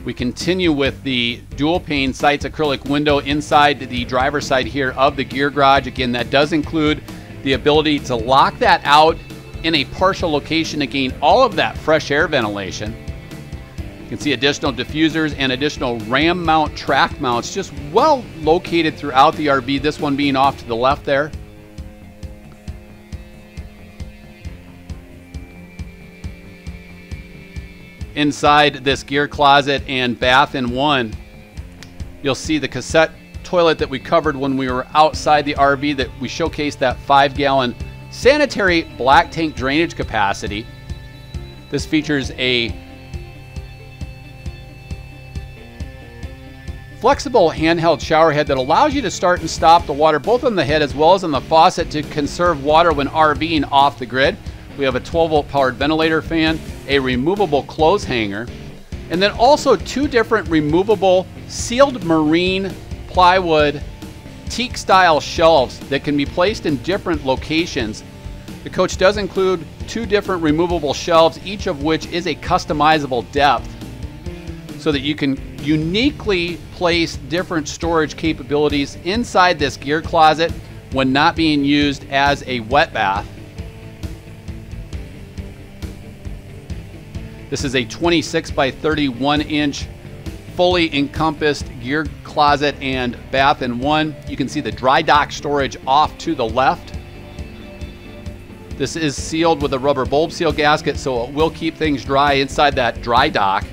We continue with the dual pane Seitz acrylic window inside the driver's side here of the gear garage. Again, that does include the ability to lock that out in a partial location to gain all of that fresh air ventilation. You can see additional diffusers and additional ram mount track mounts just well located throughout the RV, this one being off to the left there. Inside this gear closet and bath in one, you'll see the cassette toilet that we covered when we were outside the RV that we showcased that five gallon sanitary black tank drainage capacity. This features a flexible handheld shower head that allows you to start and stop the water both on the head as well as on the faucet to conserve water when RVing off the grid. We have a 12 volt powered ventilator fan, a removable clothes hanger, and then also two different removable sealed marine plywood teak style shelves that can be placed in different locations. The coach does include two different removable shelves, each of which is a customizable depth so that you can uniquely place different storage capabilities inside this gear closet when not being used as a wet bath. This is a 26 by 31 inch fully encompassed gear closet and bath in one. You can see the dry dock storage off to the left. This is sealed with a rubber bulb seal gasket, so it will keep things dry inside that dry dock.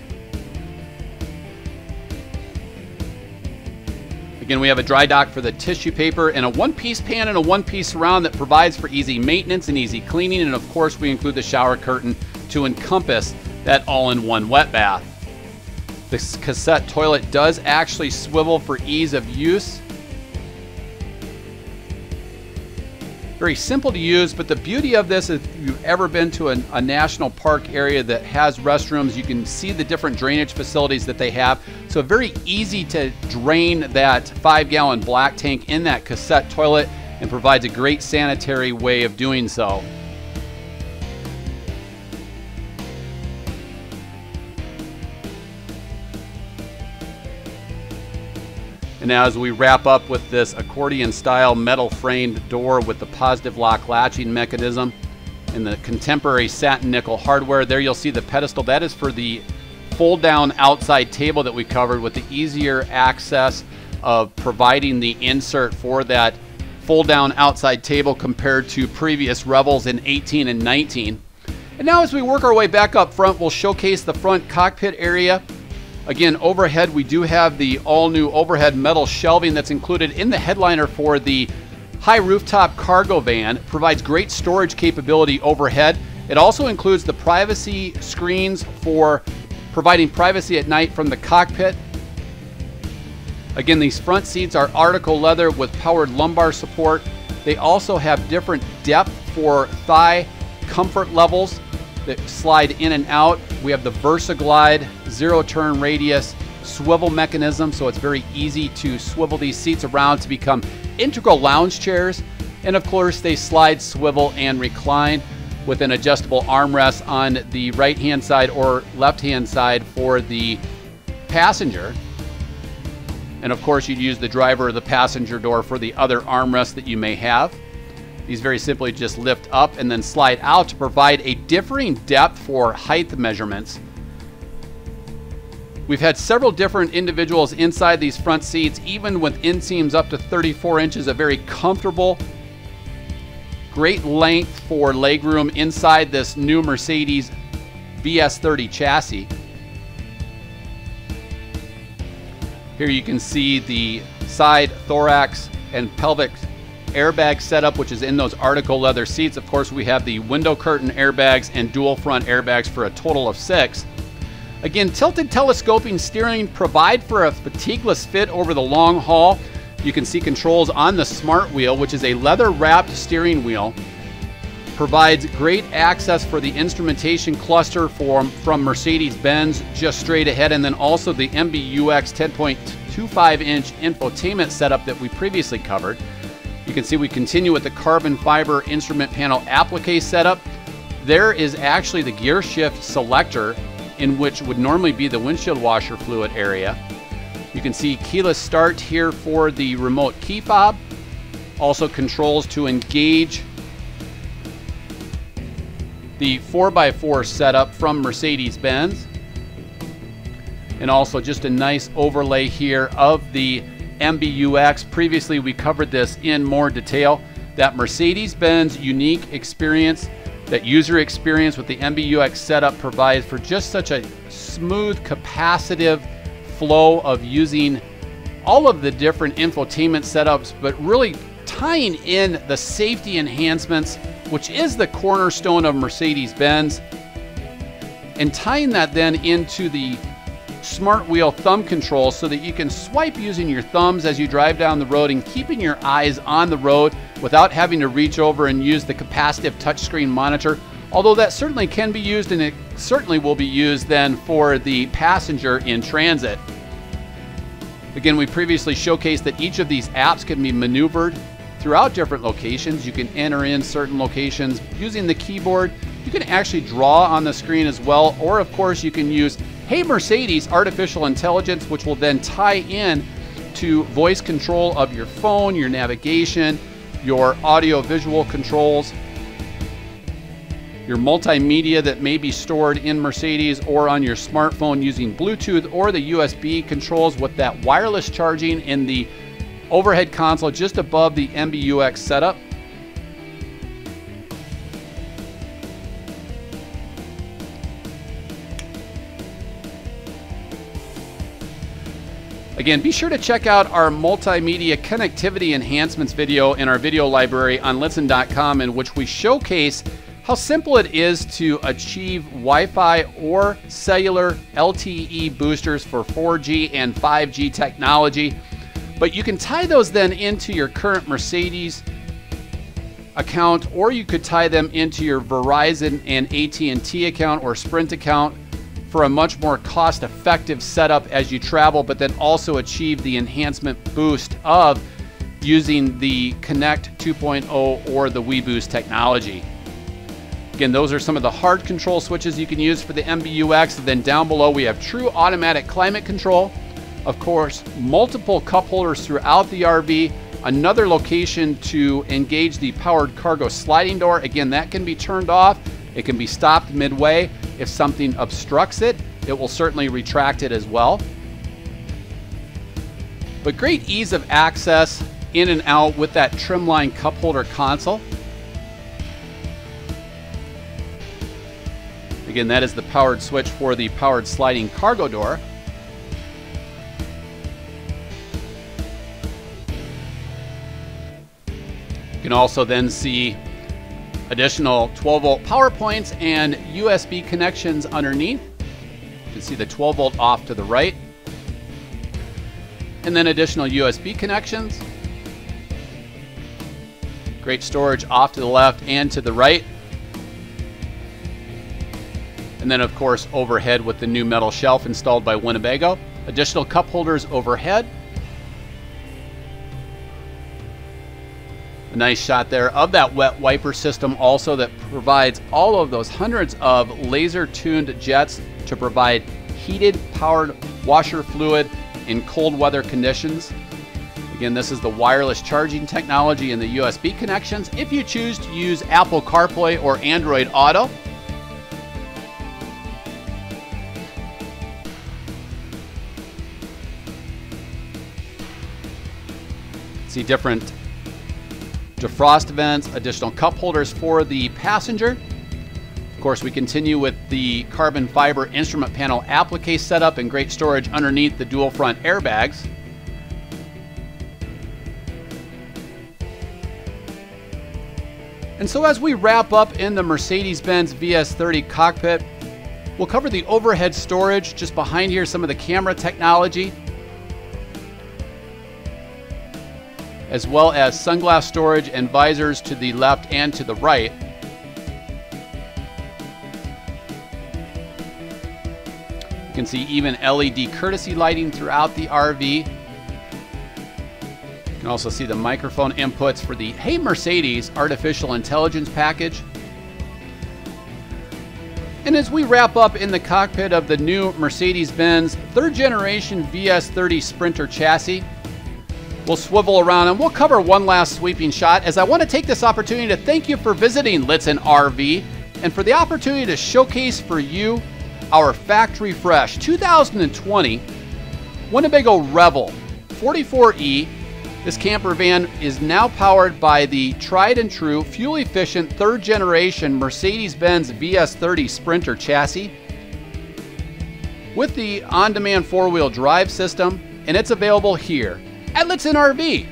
Again, we have a dry dock for the tissue paper and a one-piece pan and a one-piece surround that provides for easy maintenance and easy cleaning. And of course, we include the shower curtain to encompass that all-in-one wet bath. This cassette toilet does actually swivel for ease of use. Very simple to use, but the beauty of this, if you've ever been to a, a, national park area that has restrooms, you can see the different drainage facilities that they have. So very easy to drain that five gallon black tank in that cassette toilet and provides a great sanitary way of doing so. And as we wrap up with this accordion style metal framed door with the positive lock latching mechanism and the contemporary satin nickel hardware, there you'll see the pedestal. That is for the fold down outside table that we covered with the easier access of providing the insert for that fold down outside table compared to previous Revels in 18 and 19. And now as we work our way back up front, we'll showcase the front cockpit area Again, overhead, we do have the all new overhead metal shelving that's included in the headliner for the high rooftop cargo van. It provides great storage capability overhead. It also includes the privacy screens for providing privacy at night from the cockpit. Again, these front seats are Artico leather with powered lumbar support. They also have different depth for thigh comfort levels that slide in and out. We have the VersaGlide zero turn radius swivel mechanism, so it's very easy to swivel these seats around to become integral lounge chairs. And of course, they slide, swivel, and recline with an adjustable armrest on the right hand side or left hand side for the passenger. And of course, you'd use the driver or the passenger door for the other armrest that you may have. These very simply just lift up and then slide out to provide a differing depth for height measurements. We've had several different individuals inside these front seats, even with inseams up to 34 inches, a very comfortable, great length for legroom inside this new Mercedes VS30 chassis. Here you can see the side thorax and pelvic airbag setup, which is in those Artico leather seats. Of course, we have the window curtain airbags and dual front airbags for a total of six. Again, tilted telescoping steering provide for a fatigueless fit over the long haul. You can see controls on the smart wheel, which is a leather wrapped steering wheel. Provides great access for the instrumentation cluster from, from Mercedes Benz just straight ahead, and then also the MBUX 10.25 inch infotainment setup that we previously covered. You can see we continue with the carbon fiber instrument panel applique setup. There is actually the gear shift selector in which would normally be the windshield washer fluid area. You can see keyless start here for the remote key fob. Also controls to engage the 4x4 setup from Mercedes-Benz. And also just a nice overlay here of the MBUX. Previously, we covered this in more detail. That Mercedes Benz unique experience, that user experience with the MBUX setup provides for just such a smooth, capacitive flow of using all of the different infotainment setups, but really tying in the safety enhancements, which is the cornerstone of Mercedes Benz, and tying that then into the smart wheel thumb control so that you can swipe using your thumbs as you drive down the road and keeping your eyes on the road without having to reach over and use the capacitive touchscreen monitor. Although that certainly can be used and it certainly will be used then for the passenger in transit. Again, we previously showcased that each of these apps can be maneuvered throughout different locations. You can enter in certain locations using the keyboard. You can actually draw on the screen as well, or of course, you can use Hey Mercedes artificial intelligence, which will then tie in to voice control of your phone, your navigation, your audio visual controls, your multimedia that may be stored in Mercedes or on your smartphone using Bluetooth or the USB controls with that wireless charging in the overhead console just above the MBUX setup. Again, be sure to check out our multimedia connectivity enhancements video in our video library on Lichtsinn.com in which we showcase how simple it is to achieve Wi-Fi or cellular LTE boosters for 4G and 5G technology. But you can tie those then into your current Mercedes account or you could tie them into your Verizon and AT&T account or Sprint account for a much more cost effective setup as you travel, but then also achieve the enhancement boost of using the Connect 2.0 or the WeBoost technology. Again, those are some of the hard control switches you can use for the MBUX. And then down below, we have true automatic climate control. Of course, multiple cup holders throughout the RV. Another location to engage the powered cargo sliding door. Again, that can be turned off. It can be stopped midway. If something obstructs it, it will certainly retract it as well. But great ease of access in and out with that trimline cup holder console. Again, that is the powered switch for the powered sliding cargo door. You can also then see additional 12 volt power points and USB connections underneath. You can see the 12 volt off to the right. And then additional USB connections. Great storage off to the left and to the right. And then of course overhead with the new metal shelf installed by Winnebago. Additional cup holders overhead A nice shot there of that wet wiper system also that provides all of those hundreds of laser tuned jets to provide heated powered washer fluid in cold weather conditions. Again, this is the wireless charging technology and the USB connections. If you choose to use Apple CarPlay or Android Auto, see different defrost vents, additional cup holders for the passenger. Of course, we continue with the carbon fiber instrument panel applique setup and great storage underneath the dual front airbags. And so as we wrap up in the Mercedes-Benz VS30 cockpit, we'll cover the overhead storage just behind here, some of the camera technology, as well as sunglass storage and visors to the left and to the right. You can see even LED courtesy lighting throughout the RV. You can also see the microphone inputs for the Hey Mercedes artificial intelligence package. And as we wrap up in the cockpit of the new Mercedes-Benz third generation VS30 Sprinter chassis, We'll swivel around and we'll cover one last sweeping shot as I want to take this opportunity to thank you for visiting Lichtsinn RV and for the opportunity to showcase for you our factory fresh 2020 Winnebago Revel 44E. This camper van is now powered by the tried and true fuel efficient third generation Mercedes Benz VS30 Sprinter chassis with the on demand four wheel drive system, and it's available here Lichtsinn RV,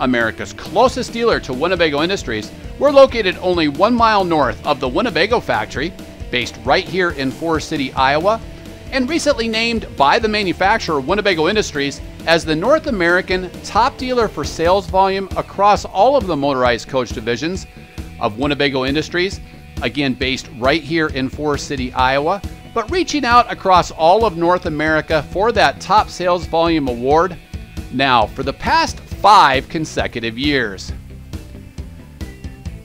America's closest dealer to Winnebago Industries. We're located only one mile north of the Winnebago factory, based right here in Forest City, Iowa. and recently named by the manufacturer Winnebago Industries as the North American top dealer for sales volume across all of the motorized coach divisions of Winnebago Industries, again based right here in Forest City, Iowa, but reaching out across all of North America for that top sales volume award now for the past five consecutive years.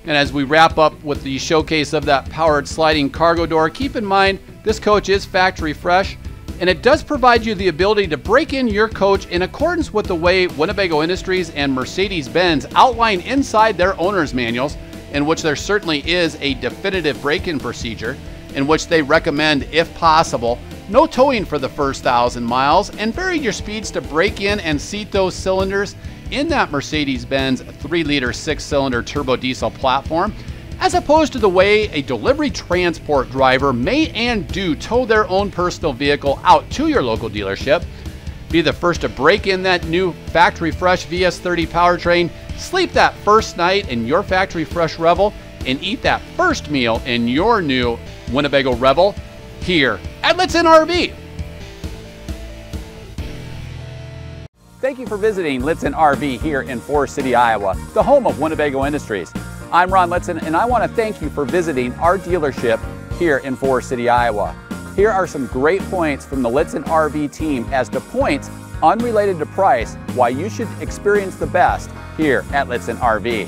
And as we wrap up with the showcase of that powered sliding cargo door, keep in mind this coach is factory fresh and it does provide you the ability to break in your coach in accordance with the way Winnebago Industries and Mercedes Benz outline inside their owner's manuals, in which there certainly is a definitive break in procedure, in which they recommend, if possible, no towing for the first thousand miles, and vary your speeds to break in and seat those cylinders in that Mercedes Benz 3 liter 6 cylinder turbo diesel platform, as opposed to the way a delivery transport driver may and do tow their own personal vehicle out to your local dealership. Be the first to break in that new factory fresh VS30 powertrain, sleep that first night in your factory fresh Revel, and eat that first meal in your new Winnebago Revel here Lichtsinn RV. Thank you for visiting Lichtsinn RV here in Forest City, Iowa, the home of Winnebago Industries. I'm Ron Lichtsinn, and I want to thank you for visiting our dealership here in Forest City, Iowa. Here are some great points from the Lichtsinn RV team as to points unrelated to price why you should experience the best here at Lichtsinn RV.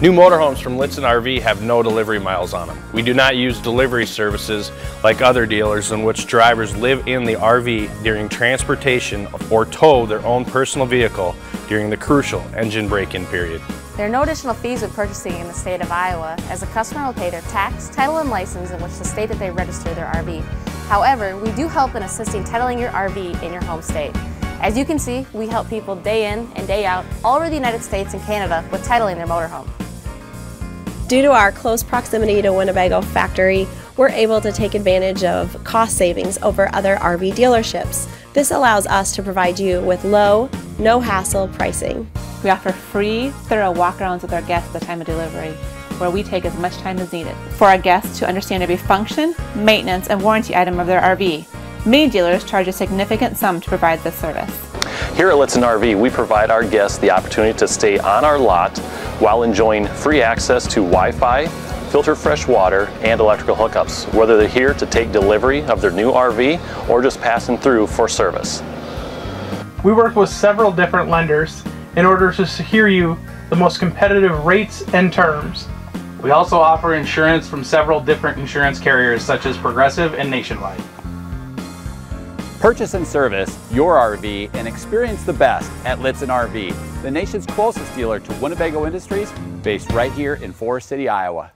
New motorhomes from Lichtsinn RV have no delivery miles on them. We do not use delivery services like other dealers in which drivers live in the RV during transportation or tow their own personal vehicle during the crucial engine break-in period. There are no additional fees with purchasing in the state of Iowa, as the customer will pay their tax, title, and license in which the state that they register their RV. However, we do help in assisting titling your RV in your home state. As you can see, we help people day in and day out all over the United States and Canada with titling their motorhome. Due to our close proximity to Winnebago factory, we're able to take advantage of cost savings over other RV dealerships. This allows us to provide you with low, no hassle pricing. We offer free, thorough walkarounds with our guests at the time of delivery, where we take as much time as needed for our guests to understand every function, maintenance, and warranty item of their RV. Many dealers charge a significant sum to provide this service. Here at Lichtsinn RV, we provide our guests the opportunity to stay on our lot while enjoying free access to Wi-Fi, filter fresh water, and electrical hookups, whether they're here to take delivery of their new RV or just passing through for service. We work with several different lenders in order to secure you the most competitive rates and terms. We also offer insurance from several different insurance carriers such as Progressive and Nationwide. Purchase and service your RV and experience the best at Lichtsinn RV, the nation's closest dealer to Winnebago Industries, based right here in Forest City, Iowa.